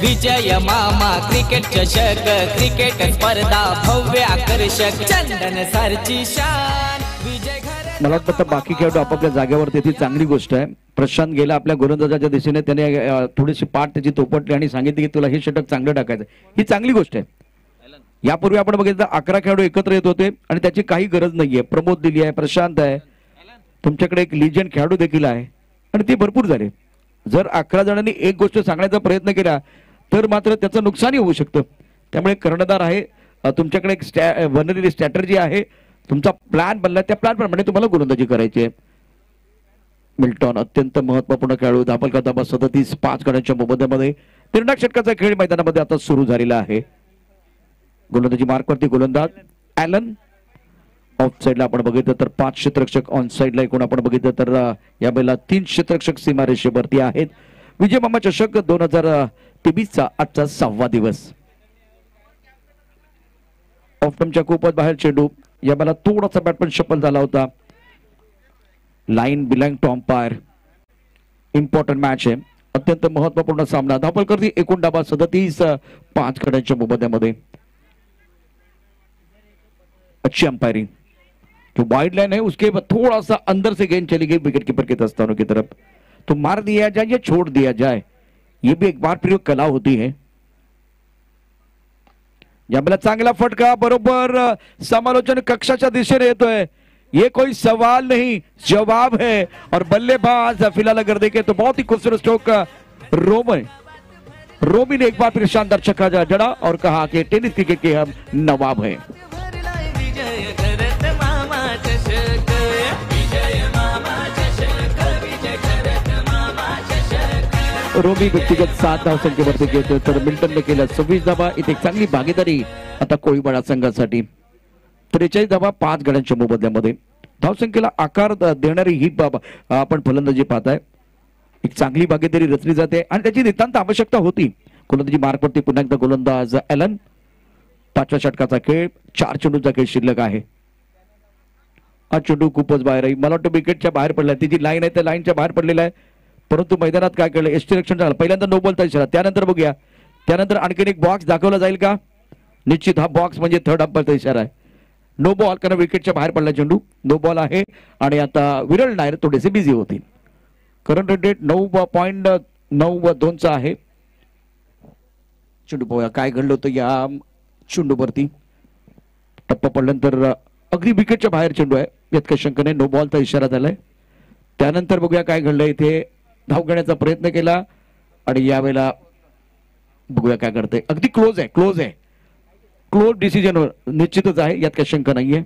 विजय मामा क्रिकेट चषक. क्रिकेट स्पर्धा भव्य आकर्षक. चंदन सरची शान. विजय मला वाटतं आता बाकी खेळाडू आपापल्या जागेवरती ती चांगली गोष्ट आहे. प्रशांत गेला आपल्या गोलंदाजाच्या दिशेने त्याने अ, थोडीशी पाठ त्याची तोपटली आणि सांगितली की तुला हे षटक चांगलं टाकायचं ही चांगली गोष्ट आहे. यापूर्वी आपण बघितलं अकरा खेळाडू एकत्र येत होते आणि त्याची काही गरज नाहीये. प्रमोद दिली आहे प्रशांत आहे. तुमच्याकडे एक लिजन खेळाडू देखील आहे. आणि ते भरपूर झाले. जर अकरा जणांनी एक गोष्ट सांगण्याचा प्रयत्न केला तर मात्र त्याचं नुकसानही होऊ शकतं. त्यामुळे कर्णधार आहे. तुमच्याकडे एक स्टॅ बनलेली स्ट्रॅटर्जी आहे. तुमचा प्लॅन बनला त्या प्लॅन प्रमाणे तुम्हाला गोलंदाजी करायची आहे. मिल्टॉन अत्यंत महत्त्वपूर्ण खेळाडू धापल धाबा सदतीस पाच गड्यांच्या मोबदल्यामध्ये निर्णायक षटकाचा खेळ मैदानामध्ये आता सुरू झालेला आहे. गोलंदाजी मार्कवरती गोलंदाज. ॲलन ऑफ साईडला आपण बघितलं तर पाच क्षेत्रक्षक ऑन साईडला एकूण आपण बघितलं तर या वेळेला तीन क्षेत्रक्षक सीमारेषेवरती आहेत. विजय मामा चषक दोन हजार तेवीसचा आजचा सहावा दिवस. ऑफटमच्या खूपच बाहेर चेंडू. या मला थोडासा बॅटमन शपल झाला होता. Line belong to umpire important match आहे. अत्यंत महत्त्वपूर्ण सामना. धापलकरती एकूण डाबा सदतीस पाच खड्यांच्या मोबदल्यामध्ये. अच्छी अंपायरिंग जो वाइड लाइन है, उसके बाद थोड़ा सा अंदर से गेंद चली गई विकेट कीपर के दस्तानों की तरफ़। तो मार दिया जाए या छोड़ दिया जाए, ये भी एक बार प्रयोग कला होती है। चांगला फटका, बरोबर, समालोचन कक्षाच्या दिशेने येतोय ये कोई सवाल नहीं, जवाब है। और बल्लेबाज फ़िलहाल अगर देखे तो बहुत ही खूबसूरत स्ट्रोक रोमन। रोमी ने एक बार फिर शानदार छक्का जड़ा और कहा कि टेनिस क्रिकेट के हम नवाब हैं। रोमी व्यक्तिगत सात धावसंख्येवरती घेतो तर मिल्टनने केलं सव्वीस धावा. इथे चांगली भागीदारी आता कोळीवाडा संघासाठी. त्रेचाळीस धावा पाच गड्यांच्या मोबदल्यामध्ये. धावसंख्येला आकार देणारी ही बाब आपण फलंदाजी पाहताय. एक चांगली भागीदारी रचली जाते आणि त्याची नितांत आवश्यकता होती. गोलंदाजी मार्कवरती पुन्हा एकदा गोलंदाज एलन पाचव्या षटकाचा खेळ चार चेंडूचा खेळ शिल्लक आहे. हा चेंडू खूपच बाहेर आहे. मला वाटतं विकेटच्या बाहेर पडलाय. तिची लाईन आहे त्या लाईनच्या बाहेर पडलेला आहे. परंतु मैदानात काय कळलं? एसटी रक्षण झालं. पहिल्यांदा नो बोलता इशारा त्यानंतर बघूया. त्यानंतर आणखीन एक बॉक्स दाखवला जाईल का? निश्चित हा बॉक्स म्हणजे थर्ड अंपायरचा इशारा आहे. नो बॉल कारण विकेटच्या बाहेर पडला चेंडू. नो बॉल आहे. आणि आता विरळ नायर थोडेसे बिझी होतील. करंट रेट नऊ पॉईंट नऊ व दोनचा आहे. चेंडू पाहूया काय घडलं होतं या चेंडूवरती. टप्पा पडल्यानंतर अगदी विकेटच्या बाहेर चेंडू आहे. यात काही शंका नाही नो बॉलचा इशारा झालाय. त्यानंतर बघूया काय घडलं इथे. धाव घेण्याचा प्रयत्न केला आणि यावेळेला बघूया काय करते अगदी क्लोज आहे क्लोज आहे. क्लोज डिसिजनवर निश्चितच आहे यात काही शंका नाहीये.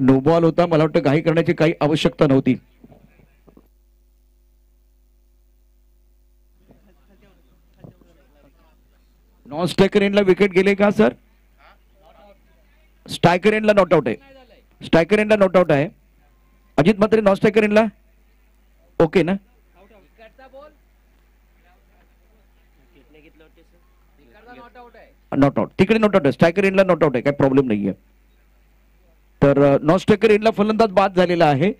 नो बॉल होता मला वाटतं घाई करण्याची काही आवश्यकता नव्हती. नॉन स्ट्रायकर एंडला विकेट गेले का सर स्ट्रायकर एंडला नॉट आउट आहे. स्ट्रायकर एंडला नॉट आउट आहे. अजित मात्र नॉन स्ट्रायकर एंडला ओके ना? नॉट आउट तिकडे नॉट आउट आहे. स्ट्रायकर एंडला नॉट आउट आहे. काही प्रॉब्लेम नाहीये. तर नॉन स्ट्रायकर एंडला फलंदाज बाद झालेला आहे.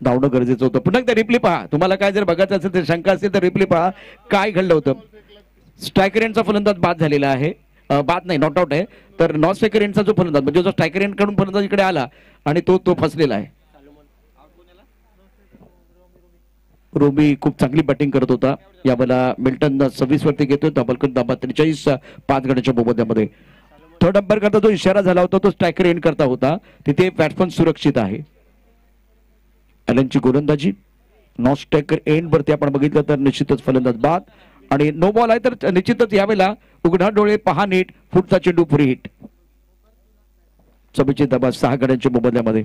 धावणं गरजेचं होतं. पुन्हा एकदा रिप्ले पहा. तुम्हाला काय जर बघायचं असेल तर शंका असेल तर रिप्ले पहा. काय घडलं होतं? स्ट्रायकर एंडचा फलंदाज बाद झालेला आहे. बाद नाही नॉट आउट आहे. तर नॉन स्ट्रायकर एंडचा जो फलंदाज म्हणजे जो स्ट्रायकर एंडकडून फलंदाज इकडे आला आणि तो तो फसलेला आहे. रोमी खूप चांगली बॅटिंग करत होता. या मला मिल्टन सव्वीस वरती घेतोय धबलकन दाबा त्रेचाळीस पाच गड्याच्या मोबदल्यामध्ये. थर्ड अंपायर करता जो इशारा झाला होता तो स्ट्रायकर एंड करता होता. तिथे बॅट्समन सुरक्षित आहे. ॲलनची गोलंदाजी नॉन स्ट्रायकर एंड वरती आपण बघितलं तर निश्चितच फलंदाज बाद. आणि नो बॉल आहे तर निश्चितच यावेळेला उघडा डोळे पहा नीट. पुढचा चेंडू फ्री हिट चबीचे दबा सहा गड्यांच्या मोबदल्यामध्ये.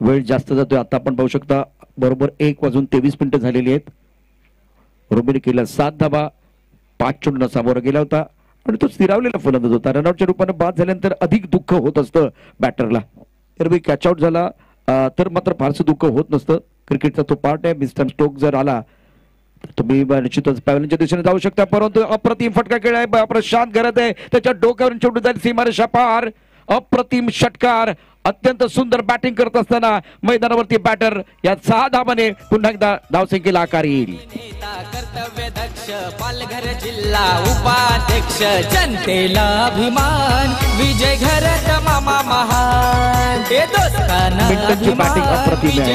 वेळ जास्त जातोय आता आपण पाहू शकता बरोबर एक वाजून तेवीस मिनिटं झालेली आहेत. रोबीने केला सात धाबा पाच चेंडूंना सामोरा गेला होता आणि तो स्थिरावलेला फलंदाज होता. रनआउटच्या रूपाने बाद झाल्यानंतर अधिक दुःख होत असतं बॅटरला तर कॅच आउट झाला तर मात्र फारसं दुःख होत नसतं. क्रिकेटचा तो पार्ट आहे. मिस्टर स्टोक जर आला तुम्ही निश्चितच पॅव्हलिनच्या दिशेने जाऊ शकता परंतु अप्रतिम फटका खेळ आहे. प्रशांत घरात आहे. त्याच्या डोक्यावरून छोटू जाईल सीमारेषा पार. अप्रतिम षटकार अत्यंत सुंदर बॅटिंग करत असताना मैदानावरती बॅटर या सहा धाबाने पुन्हा एकदा धावसंख्येला आकार येईल. कर्तव्य दक्ष पालघर जिल्हा उपाध्यक्ष जनतेला अभिमान विजय मामा महान मिल्टनची बॅटिंग अप्रतिम आहे.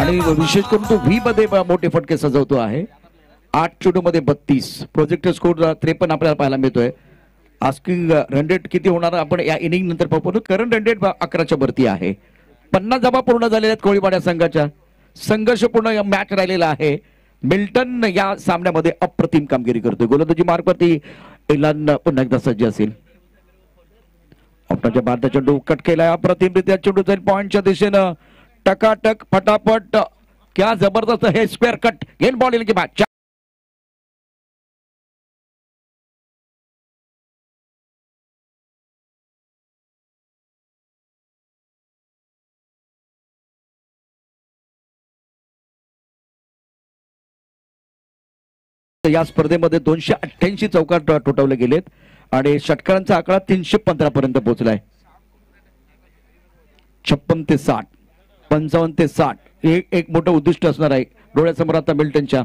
आणि विशेष करून तो व्ही मध्ये मोठे फटके सजवतो आहे. आठ चेंडू मध्ये बत्तीस प्रोजेक्ट स्कोर त्रेपन्न आपल्याला पाहायला मिळतोय. आस्किंग रन रेट किती होणार आपण या इनिंग नंतर पाहू. करंट रन रेट अकराच्या वरती आहे. पन्नास जमा पूर्ण झालेल्या आहेत कोळीवाड्या संघाच्या. संघर्षपूर्ण मॅच राहिलेला आहे. मिल्टन या सामन्यामध्ये अप्रतिम कामगिरी करतोय. गोलंदाजी मार्गवरती इलान पुन्हा एकदा सज्ज असेल. आपल्याच्या बाद चेंडू कट केलाय. अप्रतिमरित्या चेंडू जाईल पॉईंटच्या दिशेनं. टकाटक फटाफट. क्या जबरदस्त हे स्क्वेअर कट गेन बॉल की या स्पर्धेमध्ये दोनशे अठ्ठ्याऐंशी चौकार टोटवले गेलेत आणि षटकारांचा आकडा तीनशे पंधरा पर्यंत पोहोचलाय. छप्पन ते साठ पंचावन्न ते साठ हे एक मोठं उद्दिष्ट असणार आहे. डोळ्यासमोर आता मिल्टनच्या.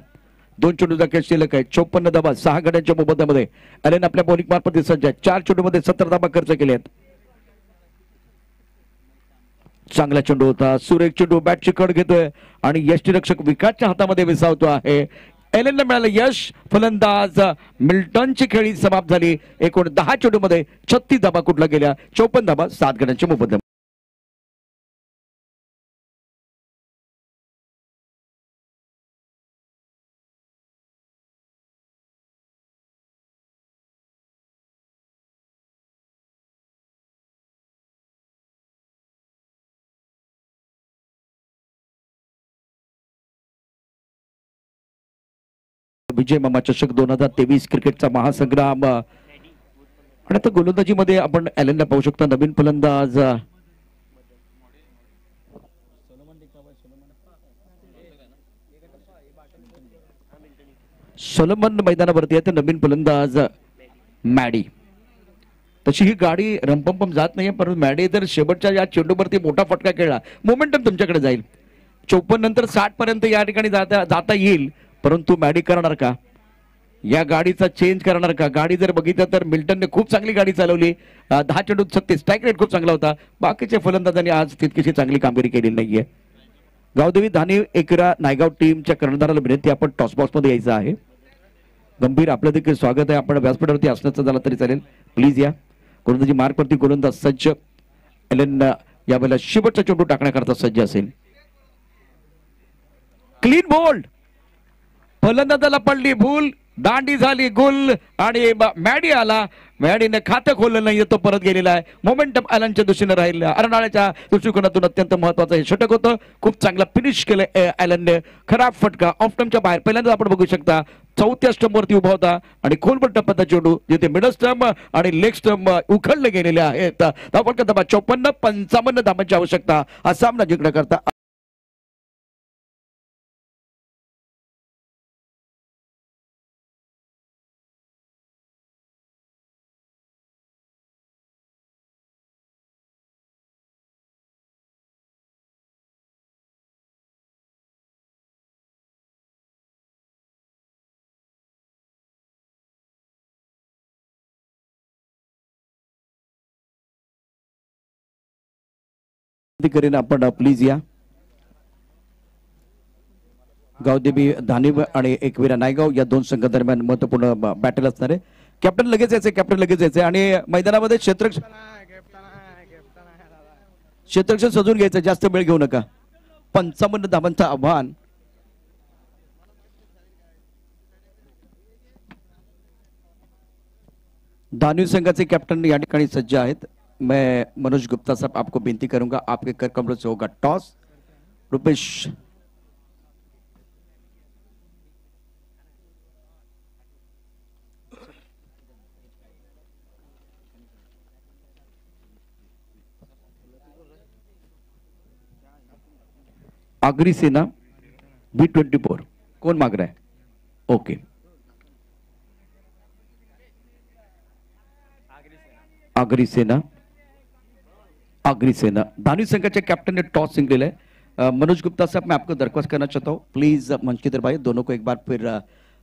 दोन चेंडू दाखल शिल्लक आहे चोपन्न धाबा सहा गड्यांच्या मोबदल्यामध्ये. अलेन आपल्या बॉलिंग मार्फत सज्ज आहे चार चेंडूमध्ये सत्तर धाबा खर्च केले आहेत चांगला चेंडू होता. सुरेख चेंडू बॅटची कड घेतोय. आणि यष्टीरक्षक विकासच्या हातामध्ये विसावतो आहे. एलेनला मिळालं यश. फलंदाज मिल्टनची खेळी समाप्त झाली. एकूण दहा चेंडूमध्ये छत्तीस धाबा कुठला गेल्या? चौपन्न धाबा सात गड्यांच्या मोबदल्या विजय मामा चषक दोन हजार तेवीस क्रिकेटचा महासंग्राम. आणि आता गोलंदाजीमध्ये आपण एलनला पाहू शकता नवीन फलंदाज. सोलमन मैदानावरती आहे तर नवीन फलंदाज मॅडी. तशी ही गाडी रंपंपम जात नाहीये परंतु मॅडी जर शेवटच्या या चेंडूवरती मोठा फटका खेळला मोमेंटम तुमच्याकडे जाईल. चोपन्न नंतर साठ पर्यंत या ठिकाणी जाता जाता येईल. परंतु मॅडी करणार का? या गाडीचा चेंज करणार का? गाडी जर बघितलं तर मिल्टनने खूप चांगली गाडी चालवली. दहा चेंडू छत्तीस स्ट्राईक रेट खूप चांगला होता. बाकीच्या फलंदाजांनी आज तितकीशी चांगली कामगिरी केलेली नाहीये. गावदेवी धानी एकरा नायगाव टीमच्या कर्णधाराला विनंती आपण टॉसमध्ये यायचं आहे. गंभीर आपलं देखील स्वागत आहे. आपण व्यासपीठावरती असण्याचं झालं तरी चालेल. प्लीज या. गोलंदाजी मार्कवरती गोलंदाज सज्ज. एलेन यावेळेला शेवटचा चेंडू टाकण्याकरता सज्ज असेल. क्लीन बोल्ड फलंदाजाला पडली भूल दांडी झाली गुल आणि मॅडी आला. मॅडीने खातं खोललं नाही तो परत गेलेला आहे. मोमेंटम आलांच्या दृष्टीने राहिला अरणाळ्याच्या दृष्टिकोनातून अत्यंत महत्वाचं हे षटक होतं. खूप चांगला फिनिश केलं अॅलनने खराब फटका ऑफटमच्या बाहेर. पहिल्यांदा आपण बघू शकता चौथ्या स्टंपवरती उभा होता आणि खोलबट टप्प्याचा चेंडू जिथे मिडल स्टंप आणि लेग स्टंप उखडले गेलेले आहेत. धावपटका धाबा चौपन्न पंचावन्न धाबांची आवश्यकता हा सामना जिंकण्याकरता विनंती करेन आपण प्लीज या. गावदेवी धानिव आणि एकवीरा नायगाव या दोन संघ दरम्यान महत्त्वपूर्ण बॅटल असणार आहे. कॅप्टन लगेच यायचे कॅप्टन लगेच यायचे आणि मैदानामध्ये क्षेत्ररक्षक क्षेत्रक्षण सजून घ्यायचं जास्त वेळ घेऊ नका. पंचावन्न धावांचं आव्हान. दानवी संघाचे कॅप्टन या ठिकाणी सज्ज आहेत. मैं मनोज गुप्ता साहब आपको विनती करूँगा, आपके कर कमरों से होगा toss. Rupesh. Agri Sena B twenty four कौन मांग रहा है? ओके। आगरी सेना। आगरी सेना दानी संघाचे कैप्टन ने टॉस जिंकलेला आहे अ, मनोज गुप्ता साहब मैं आपको दरख्वास्त करना चाहता हूँ। प्लीज़ मंच की तरफ़ आइए दोनों को एक बार फिर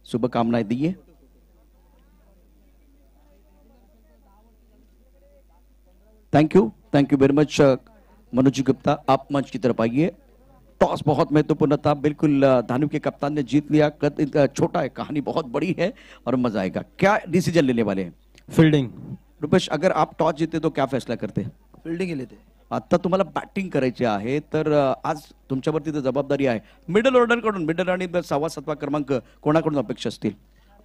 शुभकामनाएँ दीजिए। Thank you thank you very much Manoj Gupta. आप मंच की तरफ़ आइए टॉस बहुत महत्वपूर्ण था। बिल्कुल धानु के कप्तान ने जीत लिया। छोटा है कहानी बहुत बड़ी है और मज़ा आएगा। क्या डिसीज़न लेने वाले हैं? फील्डिंग रुपेश अगर आप टॉस जीते तो क्या फैसला करते? फील्डिंग ही लेते आता तुम्हाला बॅटिंग करायची आहे तर आज तुमच्यावरती तर जबाबदारी आहे. मिडल ऑर्डरकडून मिडल आणि सहावा सातवा क्रमांक कोणाकडून अपेक्षा असतील?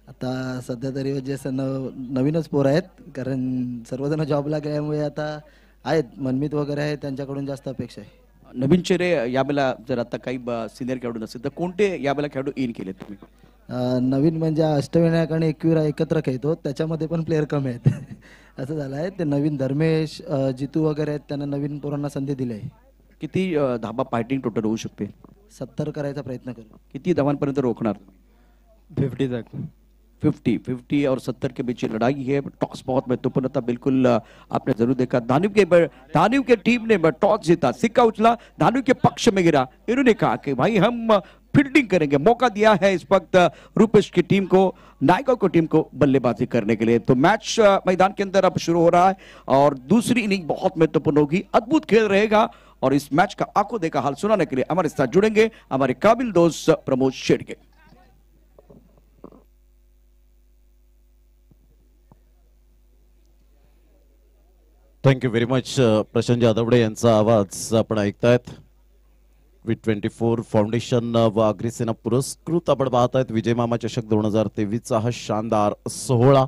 आता सध्या तरी जे असं नव नवीनच पोरं आहेत कारण सर्वजण जॉबला गेल्यामुळे आता आहेत मनमित वगैरे आहेत त्यांच्याकडून जास्त अपेक्षा आहे. नवीन चेहरे यावेळेला जर आता काही सिनियर खेळाडू नसेल तर कोणते यावेळेला खेळाडू इन केले तुम्ही? नवीन म्हणजे अष्टविनायक आणि एकविरा एकत्र खेळतो त्याच्यामध्ये पण प्लेअर कमी आहेत. असं झालं आहे. ते नवीन धर्मेश अं, जितू वगैरे आहेत त्यांना नवीन पोरांना संधी दिली आहे. किती अ, धाबा फायटिंग टोटल होऊ शकते? सत्तर करायचा प्रयत्न करू. किती धावांपर्यंत रोखणार? फिफ्टी तक. फिफ्टी. फिफ्टी और सत्तर के बीच ये लड़ाई है. टॉस बहुत महत्त्वपूर्ण था. बिल्कुल अ, आपने जरूर देखा. धानु के ब- धानु के टीम ने टॉस जीता. सिक्का उछला. धानु के पक्ष में गिरा. इन्होंने कहा कि भाई हम फील्डिंग करेंगे। मौका दिया है इस वक्त रूपेश की टीम को, नायका को, टीम को बल्लेबाजी करने के लिए। तो मैच मैदान के अंदर अब शुरू हो रहा है और दूसरी इनिंग बहुत महत्वपूर्ण होगी। अद्भुत खेल रहेगा और इस मैच का आँखों देखा हाल सुनाने के लिए हमारे साथ जुड़ेंगे हमारे काबिल दोस्त Pramod Shedge thank you very much Prashant जाधवडे आवाज़ आपण ऐकतायत. वी ट्वेंटी फोर फाउंडेशन व अग्रिसेना पुरस्कृत आपण पाहतायत विजय मामा चषक दोन हजार तेवीसचा हा शानदार सोहळा.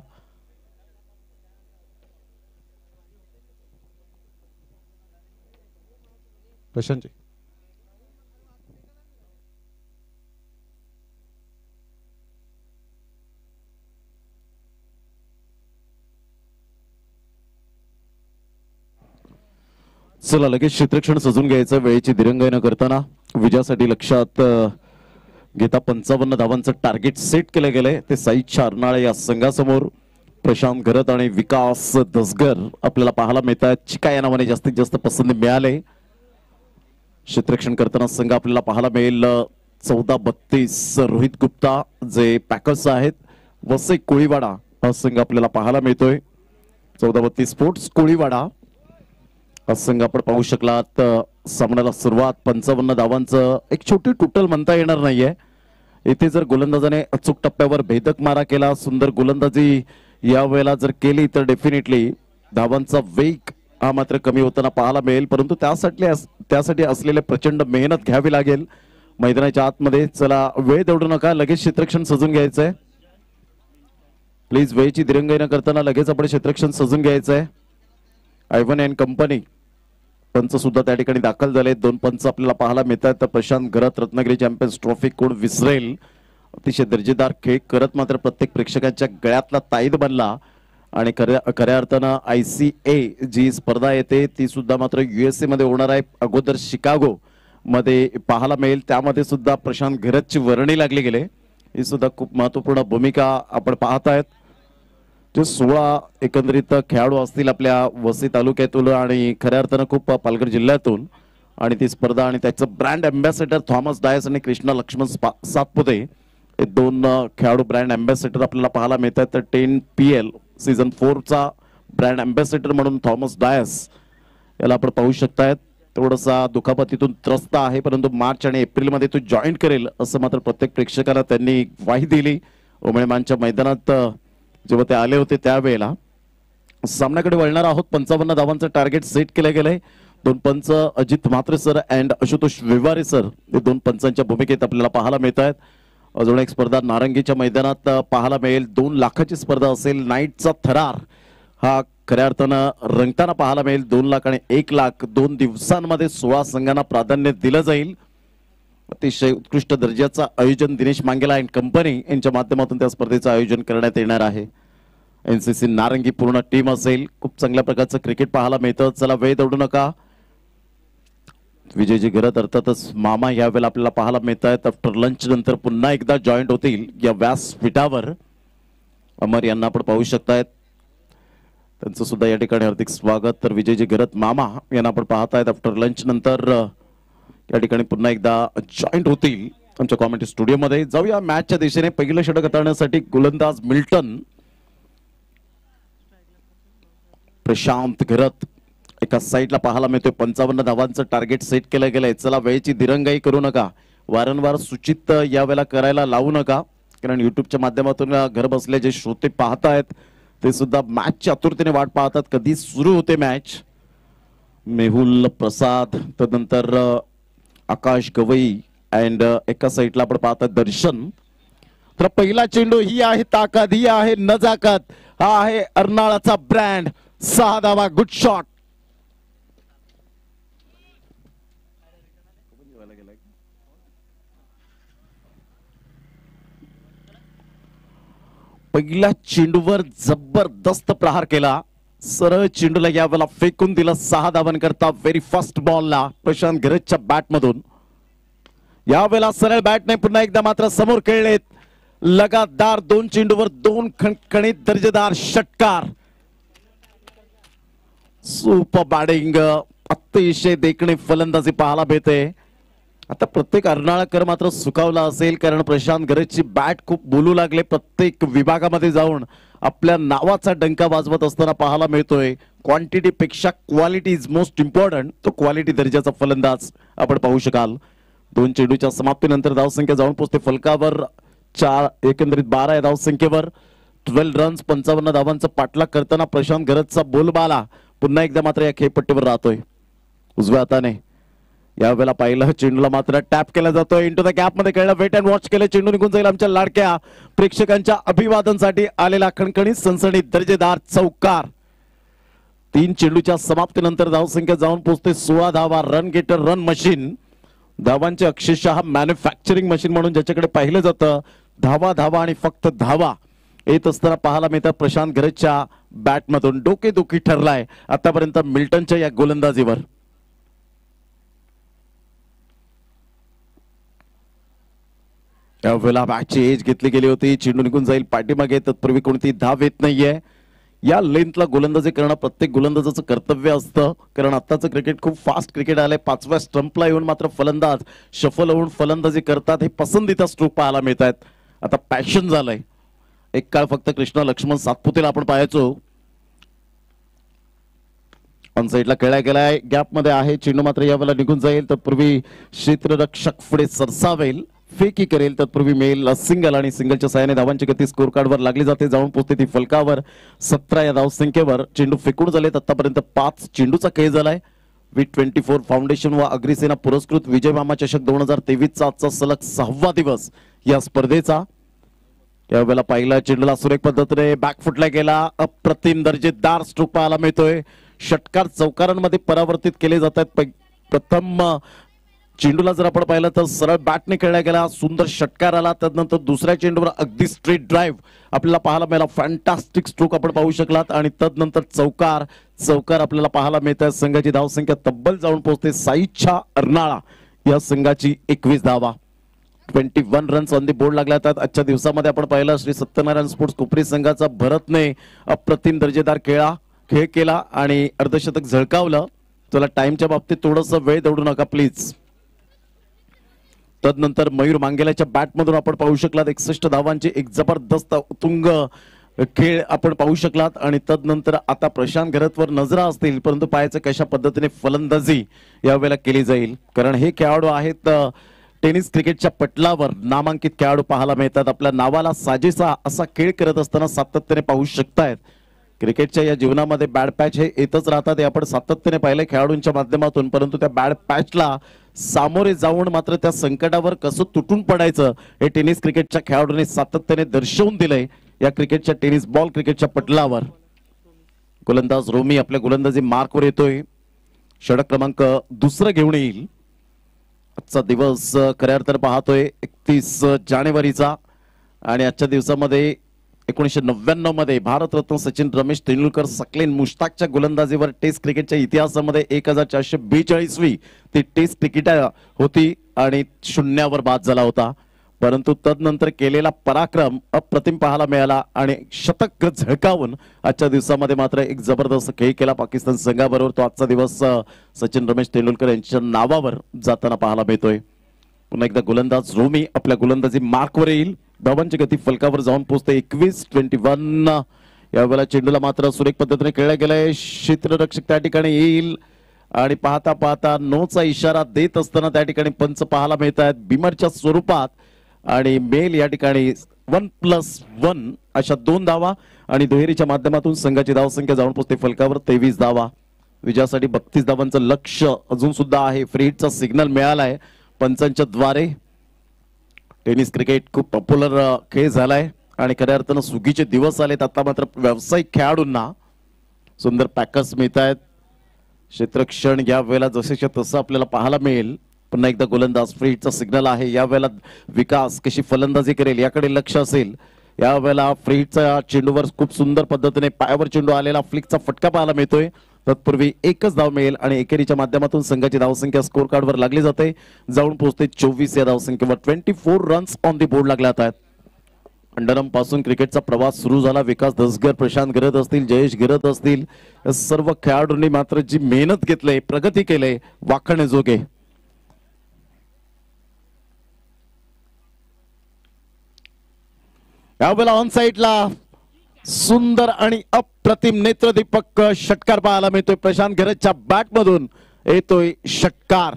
प्रशांतजी. चला लगेच क्षेत्रक्षण सजून घ्यायचं वेळेची दिरंगाई न करताना. विजयासाठी लक्षात घेता पंचावन्न धावांचं टार्गेट सेट केलं गेलंय. ते साई चारनाळे या संघासमोर. प्रशांत घरत आणि विकास दसगर आपल्याला पाहायला मिळत आहेत चिका या नावाने जास्तीत जास्त पसंती मिळाले. क्षेत्रक्षण करताना संघ आपल्याला पाहायला मिळेल चौदा बत्तीस रोहित गुप्ता जे पॅकर्स आहेत. वसई कोळीवाडा हा संघ आपल्याला पाहायला मिळतोय. चौदा बत्तीस स्पोर्ट्स कोळीवाडा. हा संघ आपण पाहू शकलात सामन्याला सुरुवात पंचावन्न धावांचं एक छोटी टोटल म्हणता येणार नाहीये. इथे जर गोलंदाजाने अचूक टप्प्यावर भेदक मारा केला सुंदर गोलंदाजी या वेळेला जर केली तर डेफिनेटली धावांचा वेग हा मात्र कमी होताना पाहायला मिळेल. परंतु त्यासाठी त्यासाठी असलेले प्रचंड मेहनत घ्यावी लागेल. मैदानाच्या आतमध्ये चला वेळ दौडू नका लगेच क्षेत्रक्षण सजून घ्यायचंय. प्लीज वेळेची दिरंगाई न करताना लगेच आपण क्षेत्रक्षण सजून घ्यायचंय. Ivan and company. पंच सुद्धा त्या ठिकाणी दाखल झाले. दोन पंच आपल्याला पाहायला मिळतात. तर प्रशांत घरत रत्नागिरी चॅम्पियन्स ट्रॉफी कोण विसरेल? अतिशय दर्जेदार खेळ. करत मात्र प्रत्येक प्रेक्षकांच्या गळ्यातला ताईद बनला. आणि खऱ्या खऱ्या अर्थानं आय सी ए जी स्पर्धा येते ती सुद्धा मात्र युएसए मध्ये होणार आहे. अगोदर शिकागो मध्ये पाहायला मिळेल. त्यामध्ये सुद्धा प्रशांत घरतची वर्णी लागली गेले. ही सुद्धा खूप महत्त्वपूर्ण भूमिका आपण पाहत आहेत. जे सोळा एकंदरीत खेळाडू असतील आपल्या वसई तालुक्यातून आणि खऱ्या अर्थानं खूप पालघर जिल्ह्यातून आणि ती स्पर्धा आणि त्याचं ब्रँड अँबॅसेडर थॉमस डायस आणि कृष्णा लक्ष्मण स्पा- सातपुते हे दोन खेळाडू ब्रँड अँबॅसेडर आपल्याला पाहायला मिळतात. तर टेन पी एल सीझन फोरचा ब्रँड अँबॅसेडर म्हणून थॉमस डायस याला आपण पाहू शकतायत. थोडासा दुखापतीतून त्रस्त आहे परंतु मार्च आणि एप्रिलमध्ये तो जॉईन करेल असं मात्र प्रत्येक प्रेक्षकाला त्यांनी ग्वाही दिली. उमेळमानच्या मैदानात जेव्हा ते आले होते त्यावेळेला सामन्याकडे वळणार आहोत. पंचावन्न धावांचं टार्गेट सेट केलं गेलंय. दोन पंच Ajit Mhatre sir and Ashutosh Vivare sir हे दोन पंचांच्या भूमिकेत आपल्याला पाहायला मिळत आहेत अजून एक स्पर्धा नारंगीच्या मैदानात पाहायला मिळेल. दोन लाखाची स्पर्धा असेल. नाईटचा थरार हा खऱ्या अर्थानं रंगताना पाहायला मिळेल. दोन लाख आणि एक लाख दोन दिवसांमध्ये सोळा संघांना प्राधान्य दिलं जाईल. अतिशय उत्कृष्ट दर्जाचं आयोजन दिनेश मांगेला अँड कंपनी यांच्या माध्यमातून त्या स्पर्धेचं आयोजन करण्यात येणार आहे. एनसीसी नारंगी पूर्ण टीम असेल. खूप चांगल्या प्रकारचं क्रिकेट पाहायला मिळतं. चला वेळ दौडू नका. विजयजी घरत अर्थातच मामा यावेळेला आपल्याला पाहायला मिळत आहेत आफ्टर लंच नंतर पुन्हा एकदा जॉईंट होतील. या व्यासपीठावर अमर यांना आपण पाहू शकतायत. त्यांचं सुद्धा या ठिकाणी हार्दिक स्वागत. तर विजयजी घरत मामा यांना आपण पाहतायत. आफ्टर लंच नंतर या ठिकाणी पुन्हा एकदा जॉईंट होतील आमच्या कॉमेंट स्टुडिओमध्ये जाऊया मॅचच्या दिशेने. पहिलं षटक हाताळण्यासाठी गोलंदाज मिल्टन प्रशांत घरत. एका साईडला पाहायला मिळतोय पंचावन्न धावांचं टार्गेट सेट केलं गेलंय. चला वेळेची दिरंगाई करू नका. वारंवार सूचित यावेळेला करायला लावू नका. कारण युट्यूबच्या माध्यमातून घर बसले जे श्रोते पाहतायत ते सुद्धा मॅचच्या आतुरतेने वाट पाहतात. कधी सुरू होते मॅच मेहुल प्रसाद तदनंतर आकाश गवई अँड uh, एका साईडला आपण पाहतात दर्शन. तर पहिला चेंडू ही आहे ताकद ही आहे नजाकत. हा आहे अर्नाळाचा ब्रँड सहा धावा गुड शॉट पहिल्या चेंडूवर जबरदस्त प्रहार केला. सरळ चेंडूला यावेळेला फेकून दिलं सहा धावांकरता व्हेरी फर्स्ट बॉलला प्रशांत गरजच्या बॅट मधून यावेळेला सरळ बॅट नाही पुन्हा एकदा मात्र समोर खेळलेत लगातार दोन चेंडूवर दोन खणखणीत दर्जेदार षटकार सुप बॅटिंग अतिशय देखणे फलंदाजी पाहायला मिळते आता प्रत्येक अर्नाळकर मात्र सुकावला असेल कारण प्रशांत गरजची बॅट खूप बोलू लागले प्रत्येक विभागामध्ये जाऊन आपल्या नावाचा डंका वाजवत असताना पाहायला मिळतोय. क्वांटिटीपेक्षा क्वालिटी इज मोस्ट इम्पॉर्टंट तो क्वालिटी दर्जाचा फलंदाज आपण पाहू शकाल. दोन चेंडूच्या समाप्तीनंतर धावसंख्या जाऊन पोहोचते फलकावर चार एकंदरीत बारा या धावसंख्येवर. ट्वेल्व रन्स पंचावन्न धावांचा पाठलाग करताना प्रशांत गरजचा बोलबाला. पुन्हा एकदा मात्र या खेळपट्टीवर राहतोय. उजव्या हाताने यावेळेला पाहिलं चेंडूला मात्र टॅप केला जातोय. इंटू द गॅपमध्ये खेळला. वेट अँड वॉच केलं. चेंडू निघून जाईल आमच्या लाडक्या प्रेक्षकांच्या अभिवादनसाठी आलेला खणखणीत सनसणीत दर्जेदार चौकार. तीन चेंडूच्या समाप्तीनंतर धावसंख्या जाऊन पोहोचते सोळा धावा. रन गेटर रन मशीन धावांचे अक्षरशः मॅन्युफॅक्चरिंग मशीन म्हणून ज्याच्याकडे पाहिलं जातं धावा धावा आणि फक्त धावा. येत असताना पाहायला मिळतात प्रशांत घरेच्या बॅटमधून डोकेदुखी ठरलाय. आतापर्यंत मिल्टनच्या या गोलंदाजीवर. त्यावेळेला बॅटची एज घेतली गेली होती. चेंडू निघून जाईल पाठीमागे. तत्पूर्वी कोणती धाव येत नाहीये. या लेंथला गोलंदाजी करणं प्रत्येक गोलंदाजाचं कर्तव्य असतं. कारण आत्ताचं क्रिकेट खूप फास्ट क्रिकेट आलंय. पाचव्या स्टंपला येऊन मात्र फलंदाज शफल होऊन फलंदाजी करतात. हे पसंतीचा स्ट्रोक पाहायला मिळत आहेत आता पॅशन झालंय. एक काळ फक्त कृष्ण लक्ष्मण सातपुतेला आपण पाहायचो. ऑन साईडला खेळला गेलाय. गॅपमध्ये आहे. चेंडू मात्र यावेळेला निघून जाईल. तत्पूर्वी क्षेत्ररक्षक पुढे सरसावेल. फेकी करेल तत्पूर्वी मेल सिंगल आणि सिंगलच्या सहाय्याने धावांची गती स्कोर कार्डवर लागली जाते. जाऊन पोहोचते ती फलकावर. सतरा या धावसंख्येवर चेंडू फेकून झालेत. आतापर्यंत पाच चेंडूचा खेळ झालाय. वी ट्वेंटी फोर फाउंडेशन व अग्रिसेना पुरस्कृत विजय मामा चषक दोन हजार तेवीसचा आजचा सलग सहावा दिवस या स्पर्धेचा. यावेळेला पहिला चेंडूला सुरेख पद्धतीने बॅकफुटला गेला. अप्रतिम दर्जेदार स्ट्रोक पाहायला मिळतोय. षटकार चौकारांमध्ये परावर्तित केले जात आहेत प्रथम चेंडूला जर आपण पाहिलं तर सरळ बॅटने खेळला गेला सुंदर षटकार आला त्यानंतर दुसऱ्या चेंडूवर अगदी स्ट्रेट ड्राईव्ह आपल्याला पाहायला मिळाला. फॅन्टास्टिक स्ट्रोक आपण पाहू शकलात. आणि तदनंतर चौकार चौकार आपल्याला पाहायला मिळत संघाची धावसंख्या तब्बल जाऊन पोहोचते. साईच्छा अर्नाळा या संघाची एकवीस धावा. Twenty one runs on the board लागल्या आहेत आजच्या दिवसामध्ये आपण पाहिलं श्री सत्यनारायण स्पोर्ट्स कोपरी संघाचा भरतने अप्रतिम दर्जेदार खेळा खेळ केला आणि अर्धशतक झळकावलं. तुला टाइमच्या बाबतीत थोडस वेळ दौडू नका प्लीज तदनंतर मयूर मांगेलाच्या बॅटमधून आपण पाहू शकलात एकसष्ट धावांचे एक जबरदस्त उतुंग खेळ आपण पाहू शकलात. आणि तदनंतर आता प्रशांत घरतवर नजरा असतील परंतु पाहायचं कशा पद्धतीने फलंदाजी यावेळेला केली जाईल? कारण हे खेळाडू आहेत टेनिस क्रिकेटच्या पटलावर नामांकित खेळाडू पाहायला मिळतात. आपल्या नावाला साजेसा असा खेळ करत असताना सातत्याने पाहू शकतायत. क्रिकेटच्या या जीवनामध्ये बॅड पॅच हे येतच राहतात. हे आपण सातत्याने पाहिलं खेळाडूंच्या माध्यमातून परंतु त्या बॅड पॅचला सामोरे जाऊन मात्र त्या संकटावर कसं तुटून पडायचं हे टेनिस क्रिकेटच्या खेळाडूंनी सातत्याने दर्शवून दिलंय या क्रिकेटच्या टेनिस बॉल क्रिकेटच्या पटलावर. गोलंदाज रोमी आपल्या गोलंदाजी मार्कवर येतोय. षडक क्रमांक दुसरं घेऊन येईल. आजचा दिवस खऱ्या अर्थानं पाहतोय एकतीस जानेवारीचा आणि आजच्या दिवसामध्ये एकोणीसशे नव्याण्णवमध्ये भारतरत्न सचिन रमेश तेंडुलकर सकलेन मुश्ताकच्या गोलंदाजीवर टेस्ट क्रिकेटच्या इतिहासामध्ये एक हजार चारशे बेचाळीसवी ती टेस्ट क्रिकेट होती आणि शून्यावर बाद झाला होता. परंतु तदनंतर केलेला पराक्रम अप्रतिम पाहायला मिळाला आणि शतक झळकावून आजच्या दिवसामध्ये मात्र एक जबरदस्त खेळ केला पाकिस्तान संघाबरोबर. तो आजचा दिवस सचिन रमेश तेंडुलकर यांच्या नावावर जाताना पाहायला मिळतोय. पुन्हा एकदा गोलंदाज रोमी आपल्या गोलंदाजी मार्कवर येईल. धावांची गती फलकावर जाऊन पोहोचते एकवीस ट्वेंटी वन. यावेळेला चेंडूला मात्र सुरेख पद्धतीने खेळला गेलाय. क्षेत्ररक्षक त्या ठिकाणी येईल. आणि पाहता पाहता नोचा इशारा देत असताना त्या ठिकाणी पंच पाहायला मिळत आहेत बिमरच्या स्वरूपात आणि मेल या ठिकाणी वन प्लस वन अशा दोन धावा आणि दुहेरीच्या माध्यमातून संघाची धावसंख्या जाऊन पोहोचते फलकावर तेवीस धावा. विजयासाठी बत्तीस धावांचं लक्ष अजून सुद्धा आहे. फ्री सिग्नल सिग्नल मिळालाय. पंचांच्या द्वारे टेनिस क्रिकेट खूप पॉप्युलर खेळ झालाय. आणि खऱ्या अर्थानं सुगीचे दिवस आलेत. आता मात्र व्यावसायिक खेळाडूंना सुंदर पॅकर्स मिळत आहेत क्षेत्रक्षण या वेळेला जसेच्या तसं आपल्याला पाहायला मिळेल. पुन्हा एकदा गोलंदाज फ्रीडचा सिग्नल आहे. या वेळेला विकास कशी फलंदाजी करेल याकडे लक्ष असेल. या वेळेला चेंडूवर खूप सुंदर पद्धतीने पायावर चेंडू आलेला फ्लिकचा फटका पाहायला मिळतोय. तत्पूर्वी एकच धाव मिळेल आणि एकेरीच्या माध्यमातून संघाची धावसंख्या स्कोर कार्डवर लागली जाते. जाऊन पोहोचते चोवीस या धावसंख्येवर. Twenty four runs on the board लागल्या आहेत. अंडरमपासून क्रिकेटचा प्रवास सुरू झाला. विकास दसगर प्रशांत गरत असतील जयेश गरत असतील. सर्व खेळाडूंनी मात्र जी मेहनत घेतली प्रगती केली वाखणे जोगे. यावेळेला ऑन साईडला सुंदर आणि अप्रतिम नेत्रदीपक षटकार पाहायला मिळतोय. प्रशांत गरजच्या बॅट मधून येतोय षटकार.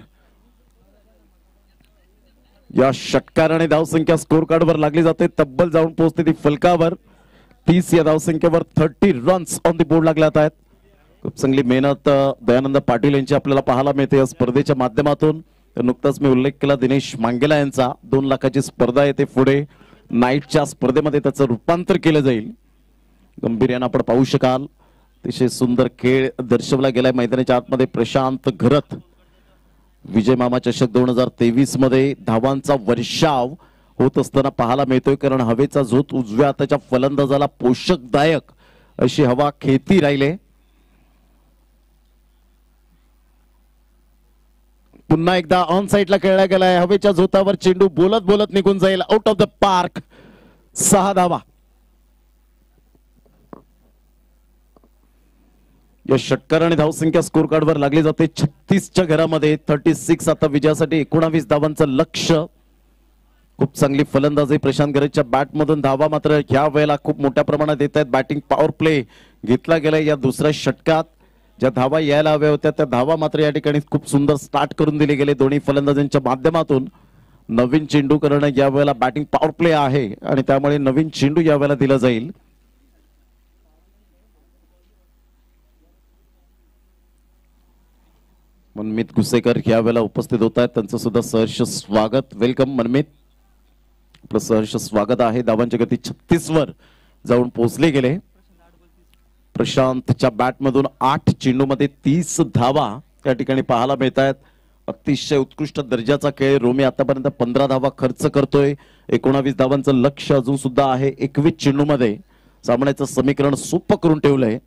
या षटकाराने धावसंख्या स्कोर कार्डवर लागली जाते. तब्बल जाऊन पोहोचते ती फलकावर. तीस या धावसंख्येवर thirty runs on the board लागल्यात आहेत. खूप चांगली मेहनत दयानंद पाटील यांची आपल्याला पाहायला मिळते या स्पर्धेच्या माध्यमातून. तर नुकताच मी उल्लेख केला दिनेश मांगेला यांचा. दोन लाखाची स्पर्धा येते पुढे. नाईटच्या स्पर्धेमध्ये त्याचं रूपांतर केलं जाईल. गंभीर्यानं आपण पाहू शकाल. अतिशय सुंदर खेळ दर्शवला गेलाय मैदानाच्या आतमध्ये. प्रशांत घरत. विजय मामा चषक दोन हजार तेवीसमध्ये धावांचा वर्षाव होत असताना पाहायला मिळतोय. कारण हवेचा झोत उजव्या हाताच्या फलंदाजाला पोषकदायक अशी हवा खेती राहिले. पुन्हा एकदा ऑन साईडला खेळला गेलाय. हवेच्या झोतावर चेंडू बोलत बोलत निघून जाईल. आउट ऑफ द पार्क सहा धावा. या षटकाराने धावसंख्या स्कोर कार्डवर लागली जाते. छत्तीसच्या घरामध्ये थर्टी सिक्स आता विजयासाठी एकोणावीस धावांचं लक्ष. खूप चांगली फलंदाजी प्रशांत गरजच्या बॅटमधून धावा मात्र ह्या वेळेला खूप मोठ्या प्रमाणात येत आहेत. बॅटिंग पॉवर प्ले घेतला गेलाय या दुसऱ्या षटकात. ज्या धावा यायला हव्या होत्या त्या धावा मात्र या ठिकाणी खूप सुंदर स्टार्ट करून दिले गेले दोन्ही फलंदाजांच्या माध्यमातून. नवीन चेंडू करणं या वेळेला बॅटिंग पॉवर प्ले आहे आणि त्यामुळे नवीन चेंडू या वेळेला दिला जाईल. मनमित गुसेकर या वेळेला उपस्थित होत आहेत. त्यांचं सुद्धा सहर्ष स्वागत. वेलकम मनमित. आपलं सहर्ष स्वागत आहे. धावांची गती छत्तीस वर जाऊन पोहोचले गेले. प्रशांतच्या बॅटमधून आठ चेंडूमध्ये तीस धावा त्या ठिकाणी पाहायला मिळत आहेत. अतिशय उत्कृष्ट दर्जाचा खेळ. रोमी आतापर्यंत पंधरा धावा खर्च करतोय. एकोणावीस धावांचं लक्ष अजून सुद्धा आहे. एकवीस चेंडूमध्ये सामन्याचं समीकरण सोपं करून ठेवलंय.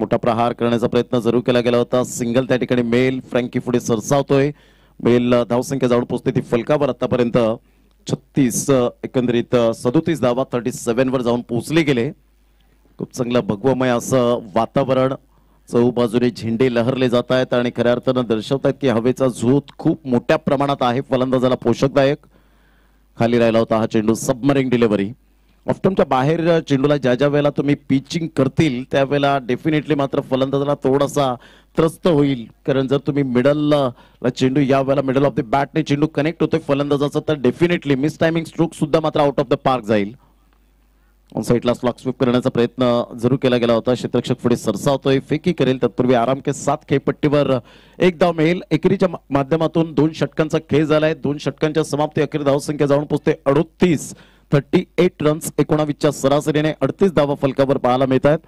मोठा प्रहार करण्याचा प्रयत्न जरूर केला गेला होता. सिंगल त्या ठिकाणी मेल फ्रँकी पुढे सरसावतोय. मेल धावसंख्या जाऊन पोहोचते ती फलकावर आतापर्यंत. छत्तीस एकंदरीत सदोतीस धावा थर्टी सेव्हन वर जाऊन पोहोचले गेले. खूप चांगलं भगवमय असं वातावरण. चहूबाजूने झेंडे लहरले जात आहेत आणि खऱ्या अर्थानं दर्शवत आहेत की हवेचा झोत खूप मोठ्या प्रमाणात आहे. फलंदाजाला पोषकदायक. खाली राहिला होता हा चेंडू. सबमरिंग डिलिव्हरी ऑफटमच्या बाहेर चेंडूला ज्या ज्या वेळेला तुम्ही पिचिंग करतील त्यावेळेला डेफिनेटली मात्र फलंदाजाला थोडासा त्रस्त होईल. कारण जर तुम्ही मिडल चेंडू या वेळेला मिडल ऑफ द बॅटने चेंडू कनेक्ट होतोय फलंदाजाचा तर डेफिनेटली मिस टायमिंग स्ट्रोक सुद्धा मात्र आउट ऑफ द पार्क जाईल. ऑन साईडला स्लॉक स्वीप करण्याचा प्रयत्न जरूर केला गेला होता. क्षेत्रक्षक पुढे सरसावतोय. फेकी करेल तत्पूर्वी आराम के सात खेळपट्टीवर एक धाव मिळेल. एकेरीच्या माध्यमातून दोन षटकांचा खेळ झालाय. दोन षटकांच्या समाप्ती अखेर धावसंख्या जाऊन पोहोचते अडोतीस. थर्टी एट रन्स एकोणावीसच्या सरासरीने अडतीस धावा फलकावर पाहायला मिळत आहेत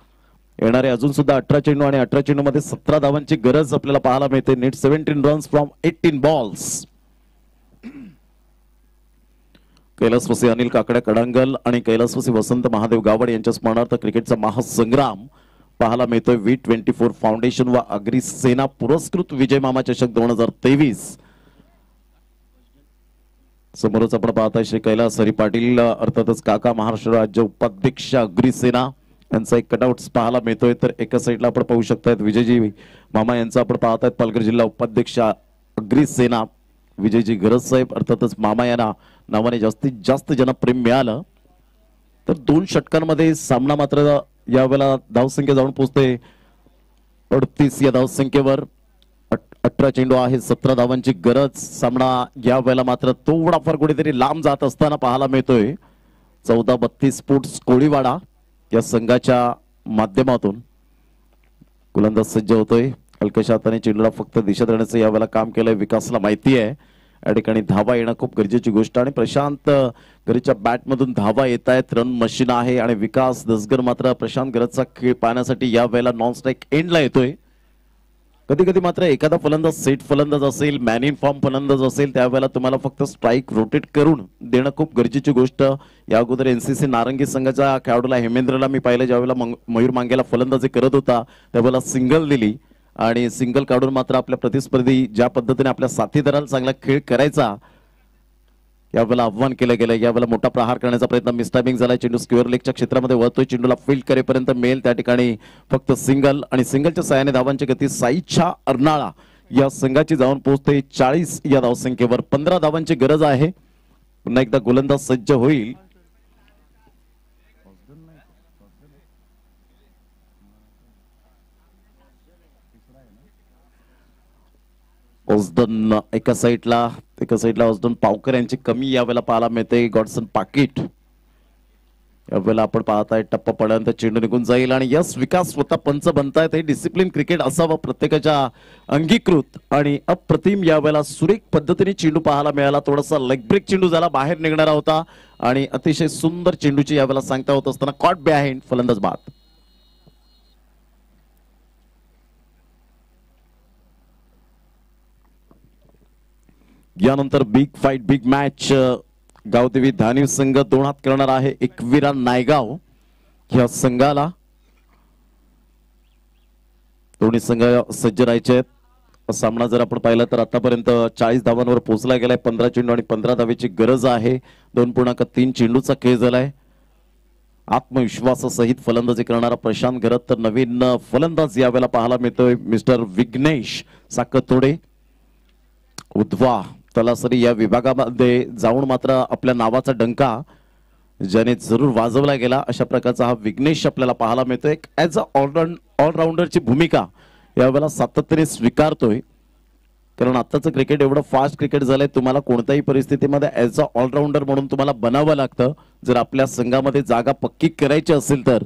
येणारे अजून सुद्धा अठरा चेंडू आणि अठरा चेंडू मध्ये सतरा धावांची गरज आपल्याला पाहायला मिळते. Need seventeen runs from eighteen balls. कैलासवासी अनिल काकड्या कडांगल आणि कैलासवासी वसंत महादेव गावड यांच्या स्मरणार्थ क्रिकेटचा महासंग्राम पाहायला मिळतोय. व्ही ट्वेंटी फोर फाउंडेशन व अग्री सेना पुरस्कृत विजय मामा चषक दोन हजार तेवीस. समोरच आपण पाहताय श्री कैलास हरी पाटील अर्थातच काका महाराष्ट्र राज्य उपाध्यक्ष अग्रिसेना यांचा एक कटआउट पाहायला मिळतोय. तर एका साईडला आपण पाहू शकतायत विजयजी मामा यांचा आपण पाहतायत पालघर जिल्हा उपाध्यक्ष अग्रिसेना विजयजी गरज साहेब अर्थातच मामा यांना नावाने जास्तीत जास्त जनप्रेम मिळालं. तर दोन षटकांमध्ये सामना मात्र यावेळेला धावसंख्या जाऊन पोहोचते. अडतीस या धावसंख्येवर. अठरा चेंडू आहे सतरा धावांची गरज. सामना या वेळेला मात्र थोडाफार कुठेतरी लांब जात असताना पाहायला मिळतोय. चौदा बत्तीस फूट कोळीवाडा या संघाच्या माध्यमातून गोलंदाज सज्ज होतोय. हलक्याच्या हाताने चेंडूला फक्त दिशा देण्याचं यावेळेला काम केलंय विकासला माहिती आहे. या ठिकाणी धावा येणं खूप गरजेची गोष्ट आणि प्रशांत गरजच्या बॅटमधून धावा येत आहेत. रन मशीन आहे आणि विकास दसगर मात्र प्रशांत गरजचा खेळ पाहण्यासाठी या वेळेला नॉन स्ट्राईक एंडला येतोय. कधी कधी मात्र एखादा फलंदाज सेट फलंदाज असेल मॅन इन फॉर्म फलंदाज असेल त्यावेळेला तुम्हाला फक्त स्ट्राईक रोटेट करून देणं खूप गरजेची गोष्ट. या अगोदर एनसीसी नारंगी संघाच्या खेळाडूला हेमेंद्रला मी पाहिलं ज्यावेळेला मंग- मयूर मांगेला फलंदाजी करत होता त्यावेळेला सिंगल दिली. आणि सिंगल काढून मात्र आपल्या प्रतिस्पर्धी ज्या पद्धतीने आपल्या साथीदाराला चांगला खेळ करायचा यावेळेला आव्हान केलं गेलं यावेळेला मोठा प्रहार करण्याचा प्रयत्न मिस्टायमिंग झाला चेंडू स्क्वेअर लेगच्या क्षेत्रामध्ये वळतोय. चेंडूला फील्ड करेपर्यंत मेल त्या ठिकाणी फक्त सिंगल आणि सिंगलच्या सहाय्याने धावांची गती. साईच्छा अर्नाळा या संघाची जाऊन पोहोचते. चाळीस या धावसंख्येवर पंधरा धावांची गरज आहे. पुन्हा एकदा गोलंदाज सज्ज होईल. ओसदन एका साईडला एका साईडला ओसदन पावकर यांची कमी यावेळेला पाहायला मिळते. गॉडसन पाकिट. यावेळेला आपण पाहताय टप्पा पडल्यानंतर चेंडू निघून जाईल. आणि यस विकास स्वतः पंच बनतायत. हे डिसिप्लिन क्रिकेट असावं प्रत्येकाच्या अंगीकृत आणि अप्रतिम यावेळेला सुरेख पद्धतीने चेंडू पाहायला मिळाला. थोडासा लेग ब्रेक चेंडू झाला. बाहेर निघणारा होता. आणि अतिशय सुंदर चेंडूची यावेळेला सांगता होत असताना कॉट बिहाइंड फलंदाज बाद. यानंतर big fight big match Gavdevi Dhaniv संघ दोन हात करणार आहे एकविरा नायगाव. या संघाला दोन्ही संघ सज्ज राहायचे आहेत. सामना जर आपण पाहिला तर आतापर्यंत चाळीस धावांवर पोहोचला गेलाय. पंधरा चेंडू आणि पंधरा धावेची गरज आहे. दोन पूर्णांक तीन चेंडूचा खेळ झालाय. आत्मविश्वासासहित फलंदाजी करणारा प्रशांत घरत तर नवीन फलंदाज यावेळेला पाहायला मिळतोय मिस्टर विघ्नेश साकतोडे उद्वा तलासरी या विभागामध्ये जाऊन मात्र आपल्या नावाचा डंका ज्याने जरूर वाजवला गेला अशा प्रकारचा हा विघ्नेश आपल्याला पाहायला मिळतो एक ॲज अ ऑलराऊंड ऑलराऊंडरची भूमिका यावेळेला सातत्याने स्वीकारतोय. कारण आत्ताचं क्रिकेट एवढं फास्ट क्रिकेट झालंय तुम्हाला कोणत्याही परिस्थितीमध्ये ॲज अ ऑलराऊंडर म्हणून तुम्हाला बनावं लागतं. जर आपल्या संघामध्ये जागा पक्की करायची असेल तर.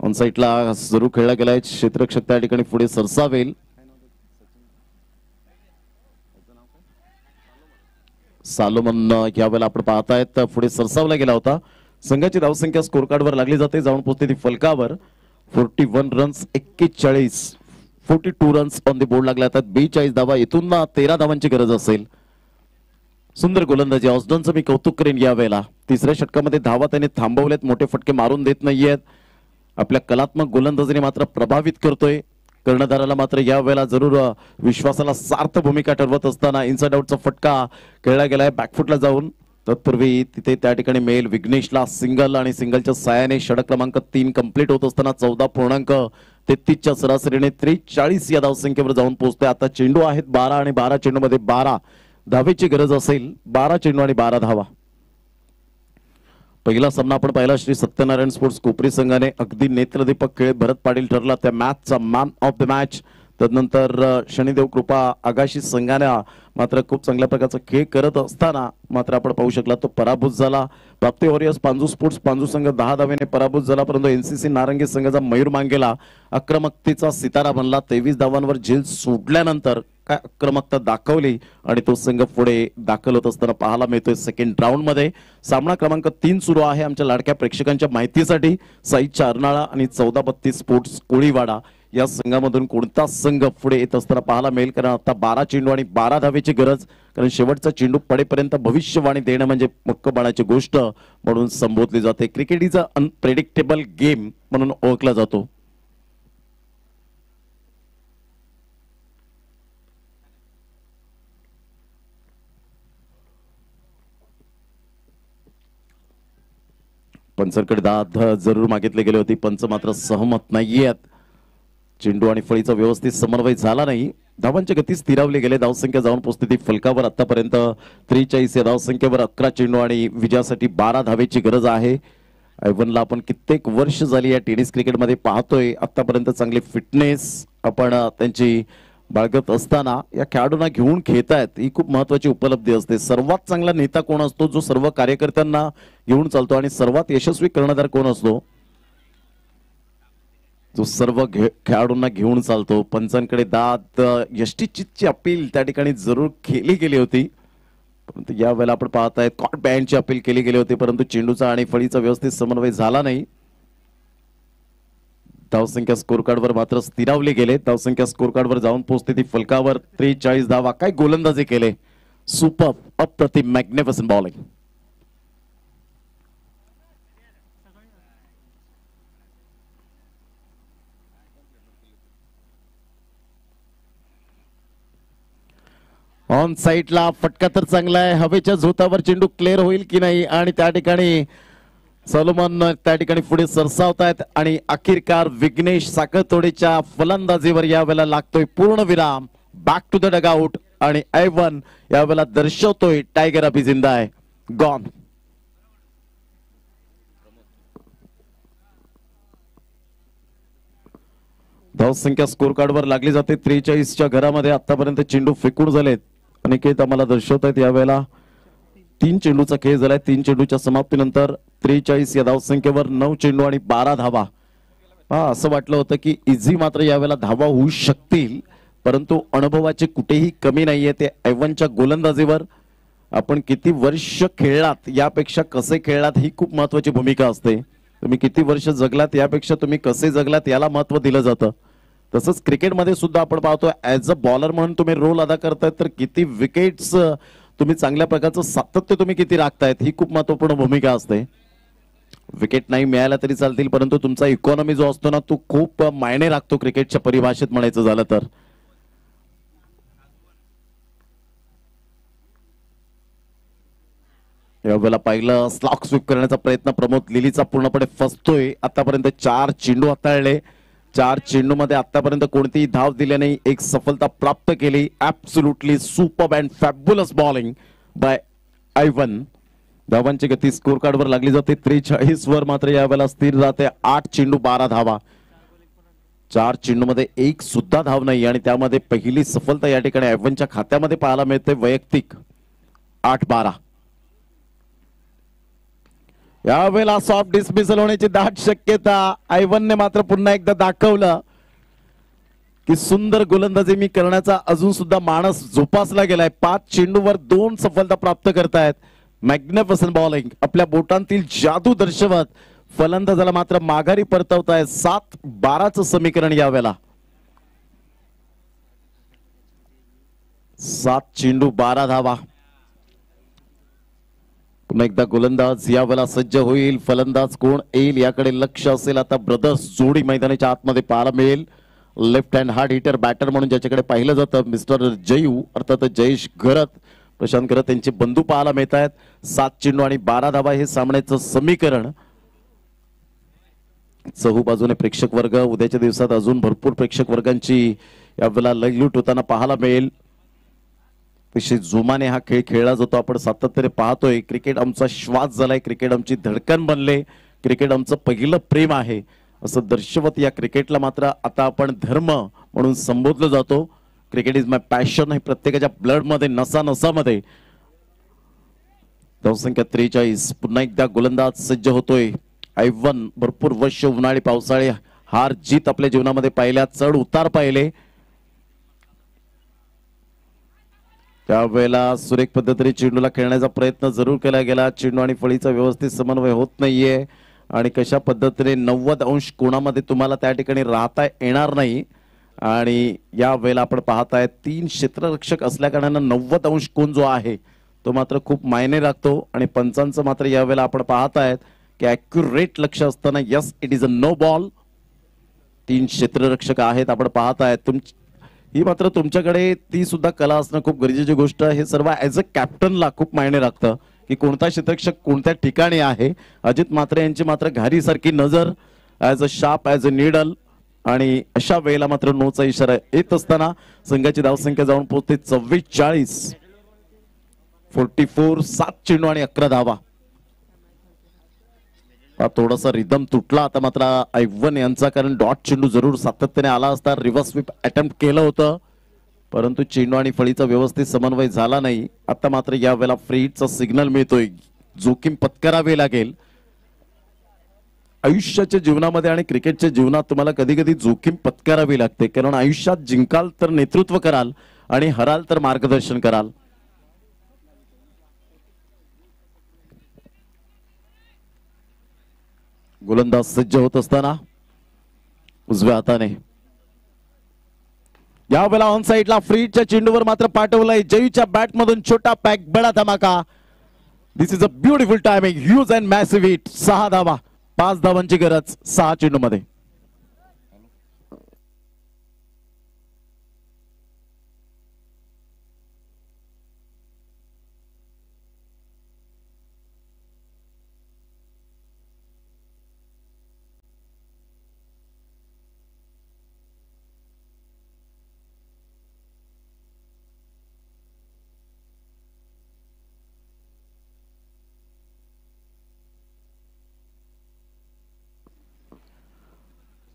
ऑन साईडला सुरू खेळला गेलाय. क्षेत्रक्षक त्या ठिकाणी पुढे सरसावेल. सालोमन यावेळेला आपण पाहतायत पुढे सरसावला गेला होता. संघाची धावसंख्या स्कोर कार्डवर लागली जाते. जाऊन पोहोचते ती फलकावर. फोर्टी वन रन्स एक्केचाळीस. Forty two runs on the board लागल्या जातात बेचाळीस धावा. इथून ना तेरा धावांची गरज असेल. सुंदर गोलंदाजी. ऑस्डॉनचं मी कौतुक करेन यावेळेला. तिसऱ्या षटकामध्ये धावा त्याने थांबवल्यात. मोठे फटके मारून देत नाहीयेत. आपल्या कलात्मक गोलंदाजीने मात्र प्रभावित करतोय. कर्णधाराला मात्र या वेळेला जरूर विश्वासाला सार्थ भूमिका ठरवत असताना इनसाइड आउटचा फटका खेळला गेलाय. बॅकफुटला जाऊन तत्पूर्वी तिथे त्या ठिकाणी मेल विघ्नेशला सिंगल आणि सिंगलच्या सायाने षडक क्रमांक तीन कंप्लीट होत असताना चौदा पूर्णांक तेहतीसच्या सरासरीने त्रेचाळीस या धावसंख्येवर जाऊन पोहोचतोय. आता चेंडू आहेत बारा आणि बारा चेंडूमध्ये बारा धावेची गरज असेल बारा चेंडू आणि बारा धावा. पहिला सामना आपण पाहिला श्री सत्यनारायण स्पोर्ट्स कोपरी संघाने. अगदी नेत्रदीपक खेळ भरत पाटील ठरला त्या मॅचचा मॅन ऑफ द मॅच तदनंतर शनिदेव कृपा आगाशी संघाने मात्र खूप चांगल्या प्रकारचा खेळ करत असताना मात्र आपण पाहू शकला तो पराभूत झाला. प्राप्ती वॉरियर्स पांजू स्पोर्ट्स पांजू संघ दहा धावेने पराभूत झाला परंतु एनसीसी नारंगी संघाचा मयूर मांगेला. आक्रमकतेचा सितारा बनला. तेवीस धावांवर झेल सोडल्यानंतर काय आक्रमकता दाखवली आणि तो संघ पुढे दाखल होत असताना पाहायला मिळतोय सेकंड राऊंडमध्ये. सामना क्रमांक तीन सुरू आहे आमच्या लाडक्या प्रेक्षकांच्या माहितीसाठी. साईच्या अर्नाळा आणि चौदा बत्तीस स्पोर्ट्स कोळीवाडा. या संघामधून कोणता संघ पुढे येत असताना पाहायला मिळेल? कारण आता बारा चेंडू आणि बारा धावेची गरज कारण शेवटचा चेंडू पडेपर्यंत भविष्यवाणी देणं म्हणजे मक्कबाणाची गोष्ट म्हणून संबोधली जाते. Cricket is a unpredictable game म्हणून ओळखला जातो. पंचरकडे दाद जरूर मागितले गेले होते. पंच मात्र सहमत नाहीयेत. चेंडू आणि फळीचा व्यवस्थित समन्वय झाला नाही. धावांची गती स्थिरावली गेले. धावसंख्या जाऊन पोहोचते ती फलकावर आतापर्यंत त्रेचाळीस या धावसंख्येवर अकरा चेंडू आणि विजयासाठी बारा धावेची गरज आहे. ऐवनला आपण कित्येक वर्ष झाली या टेनिस क्रिकेटमध्ये पाहतोय. आतापर्यंत चांगली फिटनेस आपण त्यांची बाळगत असताना या खेळाडूंना घेऊन खेळतायत. ही खूप महत्वाची उपलब्धी असते. सर्वात चांगला नेता कोण असतो? जो सर्व कार्यकर्त्यांना घेऊन चालतो आणि सर्वात यशस्वी कर्णधार कोण असतो? जो सर्व घे खेळाडूंना घेऊन चालतो. पंचांकडे दात यष्टीचितची अपील त्या ठिकाणी जरूर केली गेली होती. परंतु या वेळेला पाहत पाहतायत कॉट बँडची अपील केली गेली होती परंतु चेंडूचा आणि फळीचा व्यवस्थित समन्वय झाला नाही. धावसंख्या स्कोर कार्डवर मात्र स्थिरावले गेले. धावसंख्या स्कोर कार्डवर जाऊन पोहोचते ती फलकावर. त्रेचाळीस धावा. काय गोलंदाजी केले. सुपर अप्रतिम मॅग्निफिसंट बॉलिंग ऑन साईडला फटका तर चांगला आहे. हवेच्या झोतावर चेंडू क्लिअर होईल की नाही? आणि त्या ठिकाणी सलोमन त्या ठिकाणी पुढे सरसावतायत. आणि अखेरकार विघ्नेश साखरतोडेच्या फलंदाजीवर यावेळेला लागतोय पूर्ण विराम. बॅक टू द डगआउट आणि ऐवन यावेळेला दर्शवतोय टायगर अभिजिंदा आहे गॉन धावसंख्या स्कोर कार्डवर लागली जाते. त्रेचाळीसच्या घरामध्ये आतापर्यंत चेंडू फेकून झालेत. अनिकेत आम्हाला दर्शवत आहेत यावेळेला. तीन चेंडूचा खेळ झालाय. तीन चेंडूच्या समाप्तीनंतर त्रेचाळीस या धावसंख्येवर नऊ चेंडू आणि बारा धावा. हा असं वाटलं होतं की इझी मात्र यावेळेला धावा होऊ शकतील परंतु अनुभवाचे कुठेही कमी नाहीये. ते ऐवनच्या गोलंदाजीवर आपण किती वर्ष खेळलात यापेक्षा कसे खेळलात ही खूप महत्वाची भूमिका असते. तुम्ही किती वर्ष जगलात यापेक्षा तुम्ही कसे जगलात याला महत्त्व दिलं जातं. तसंच क्रिकेटमध्ये सुद्धा आपण पाहतो ऍज अ बॉलर म्हणून तुम्ही रोल अदा करताय तर किती विकेट्स तुम्ही चांगल्या प्रकारचं सातत्य तुम्ही किती राखतायत ही खूप महत्त्वपूर्ण भूमिका असते. विकेट नाही मिळायला तरी चालतील परंतु तुमचा इकॉनॉमी जो असतो ना तो खूप मायने राखतो क्रिकेटच्या परिभाषेत म्हणायचं झालं तर. यावेळेला पाहिलं स्लॉक स्वीप करण्याचा प्रयत्न प्रमोद लिलीचा पूर्णपणे फसतोय. आतापर्यंत चार चेंडू हाताळले. चार चेंडूमध्ये आतापर्यंत कोणतीही धाव दिली नाही. एक सफलता प्राप्त केली. Absolutely super and fabulous bowling by Ivan धावांची गती स्कोर कार्डवर लागली जाते. त्रेचाळीस वर मात्र यावेळेला स्थिर राहते. आठ चेंडू बारा धावा. चार चेंडूमध्ये एक सुद्धा धाव नाही आणि त्यामध्ये पहिली सफलता या ठिकाणी आयवनच्या खात्यामध्ये पाहायला मिळते. वैयक्तिक आठ बारा. यावेळेला सॉफ्ट डिस्मिसल होण्याची दाट शक्यता आयवनने मात्र पुन्हा एकदा दाखवलं. की सुंदर गोलंदाजी मी करण्याचा अजून सुद्धा माणस जोपासला गेलाय. पाच चेंडूवर दोन सफलता प्राप्त करतायत. मॅग्निफिसंट बॉलिंग आपल्या बोटांतील जादू दर्शवत फलंदाजाला मात्र माघारी परतवताय सात बाराचं समीकरण यावेळेला. सात चेंडू बारा धावा. पुन्हा एकदा गोलंदाज यावेळेला सज्ज होईल. फलंदाज कोण येईल याकडे लक्ष असेल. आता ब्रदर्स जोडी मैदानाच्या आतमध्ये पाहायला मिळेल. Left hand hard hitter batter म्हणून ज्याच्याकडे पाहिलं जातं मिस्टर जयू अर्थात जयेश घरत प्रशांत घरत त्यांचे बंधू पाहायला मिळत आहेत सात चेंडू आणि बारा धावा हे सामन्याचं समीकरण. चहू बाजूने प्रेक्षक वर्ग उद्याच्या दिवसात अजून भरपूर प्रेक्षक वर्गांची यावेळेला लयलूट होताना पाहायला मिळेल. अतिशय जोमाने हा खेळ खेळला जातो. आपण सातत्याने पाहतोय क्रिकेट आमचा श्वास झालाय. क्रिकेट आमची धडकन बनले. क्रिकेट आमचं पहिलं प्रेम आहे. असं दर्शवत या क्रिकेटला मात्र आता आपण धर्म म्हणून संबोधलं जातो. क्रिकेट इज माय पॅशन हे प्रत्येकाच्या ब्लडमध्ये नसा नसामध्ये धावसंख्या त्रेचाळीस पुन्हा एकदा गोलंदाज सज्ज होतोय. आयवन भरपूर वर्ष उन्हाळी पावसाळी हार जीत आपल्या जीवनामध्ये पाहिल्या चढ उतार पाहिले. त्यावेळेला सुरेख पद्धतीने चेंडूला खेळण्याचा प्रयत्न जरूर केला गेला. चेंडू आणि फळीचा व्यवस्थित समन्वय होत नाहीये. आणि कशा पद्धतीने नव्वद अंश कोणामध्ये तुम्हाला त्या ठिकाणी राहता येणार नाही. आणि या वेळेला आपण पाहताय तीन क्षेत्ररक्षक असल्या कारणानं नव्वद अंश कोण जो आहे तो मात्र खूप मायने राखतो. आणि पंचांचं मात्र यावेळेला आपण पाहतायत की अॅक्युरेट लक्ष असताना yes it is a no ball तीन क्षेत्ररक्षक आहेत आपण पाहताय तुम ही मात्र तुमच्याकडे ती सुद्धा कला असणं खूप गरजेची गोष्ट आहे. हे सर्व ऍज अ कॅप्टनला खूप मायने राखतं की कोणता क्षेत्ररक्षक कोणत्या ठिकाणी आहे. अजित मात्रे यांची मात्र घारीसारखी नजर as a sharp as a needle आणि अशा वेळेला मात्र नोचा इशारा येत असताना संघाची धावसंख्या जाऊन पोहोचते चव्वेचाळीस. फोर्टी फोर सात चेंडू आणि अकरा धावा. थोडासा रिदम तुटला आता मात्र ऐवन यांचा कारण डॉट चेंडू जरूर सातत्याने आला असता. रिव्हर्स स्वीप अटेम्प्ट केलं होतं. परंतु चेंडू आणि फळीचा व्यवस्थित समन्वय झाला नाही. आता मात्र या वेळेला सिग्नल मिळतोय. जोखीम पत्करावी लागेल. आयुष्याच्या जीवनामध्ये आणि क्रिकेटच्या जीवनात तुम्हाला कधी कधी जोखीम पत्करावी लागते. कारण आयुष्यात जिंकाल तर नेतृत्व कराल आणि हराल तर मार्गदर्शन कराल. गोलंदाज सज्ज होत असताना उजव्या हाताने. यावेळेला ऑन साईडला फ्रीजच्या चेंडूवर मात्र पाठवलंय जयूच्या बॅट मधून छोटा पॅक बडा धमाका. This is a beautiful timing huge and massive hit सहा धावा पाच धावांची गरज सहा चेंडू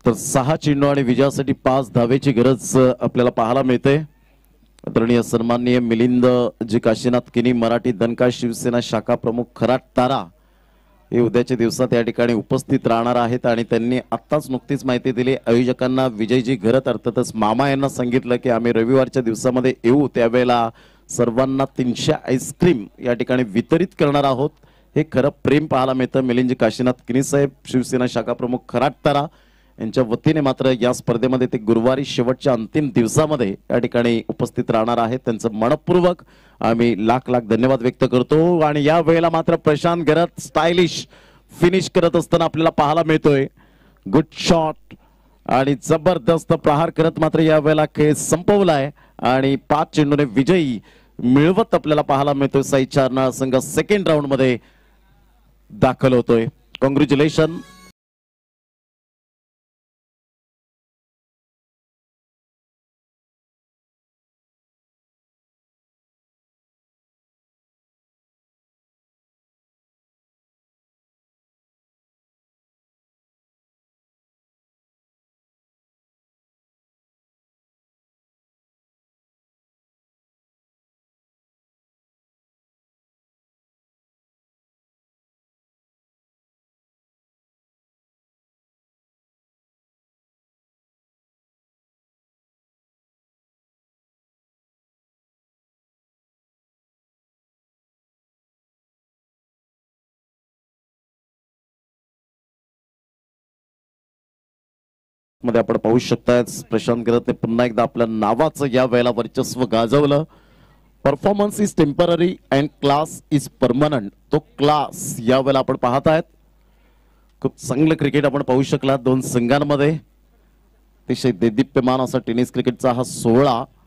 तर सहा चेंडू आणि विजयासाठी पाच धावेची गरज आपल्याला पाहायला मिळते. आदरणीय सन्माननीय मिलिंद जी काशीनाथ किनी मराठी दनका शिवसेना शाखा प्रमुख खराट तारा हे उद्याच्या दिवसात या ठिकाणी उपस्थित राहणार आहेत आणि त्यांनी आत्ताच नुकतीच माहिती दिली. आयोजकांना विजयजी घरत अर्थातच मामा यांना सांगितलं की आम्ही रविवारच्या दिवसामध्ये येऊ. त्यावेळेला सर्वांना तीनशे आईस्क्रीम या ठिकाणी वितरित करणार आहोत. हे खरं प्रेम पाहायला मिळतं. मिलिंद काशीनाथ किनी साहेब शिवसेना शाखा प्रमुख खराट तारा यांच्या वतीने मात्र या स्पर्धेमध्ये ते गुरुवारी शेवटच्या अंतिम दिवसामध्ये या ठिकाणी उपस्थित राहणार आहेत. त्यांचं मनपूर्वक आम्ही लाख लाख धन्यवाद व्यक्त करतो आणि या वेळेला मात्र प्रशांत गरत स्टायलिश फिनिश करत असताना आपल्याला पाहायला मिळतोय. गुड शॉट आणि जबरदस्त प्रहार करत मात्र या वेळेला खेळ संपवलाय आणि पाच चेंडूने विजयी मिळवत आपल्याला पाहायला मिळतोय. साई चारनाळ संघ सेकंड राऊंडमध्ये दाखल होतोय. कॉंग्रॅच्युलेशन मध्ये आपण पाहू शकताय प्रशांत गरतने पुन्हा एकदा आपल्या नावाचं या वेळेला वर्चस्व गाजवलं. Performance is temporary and class is permanent तो क्लास या वेळेला आपण पाहत आहेत खूप चांगलं क्रिकेट आपण पाहू शकला दोन संघांमध्ये. अतिशय देदीप्यमान असा टेनिस क्रिकेटचा हा सोहळा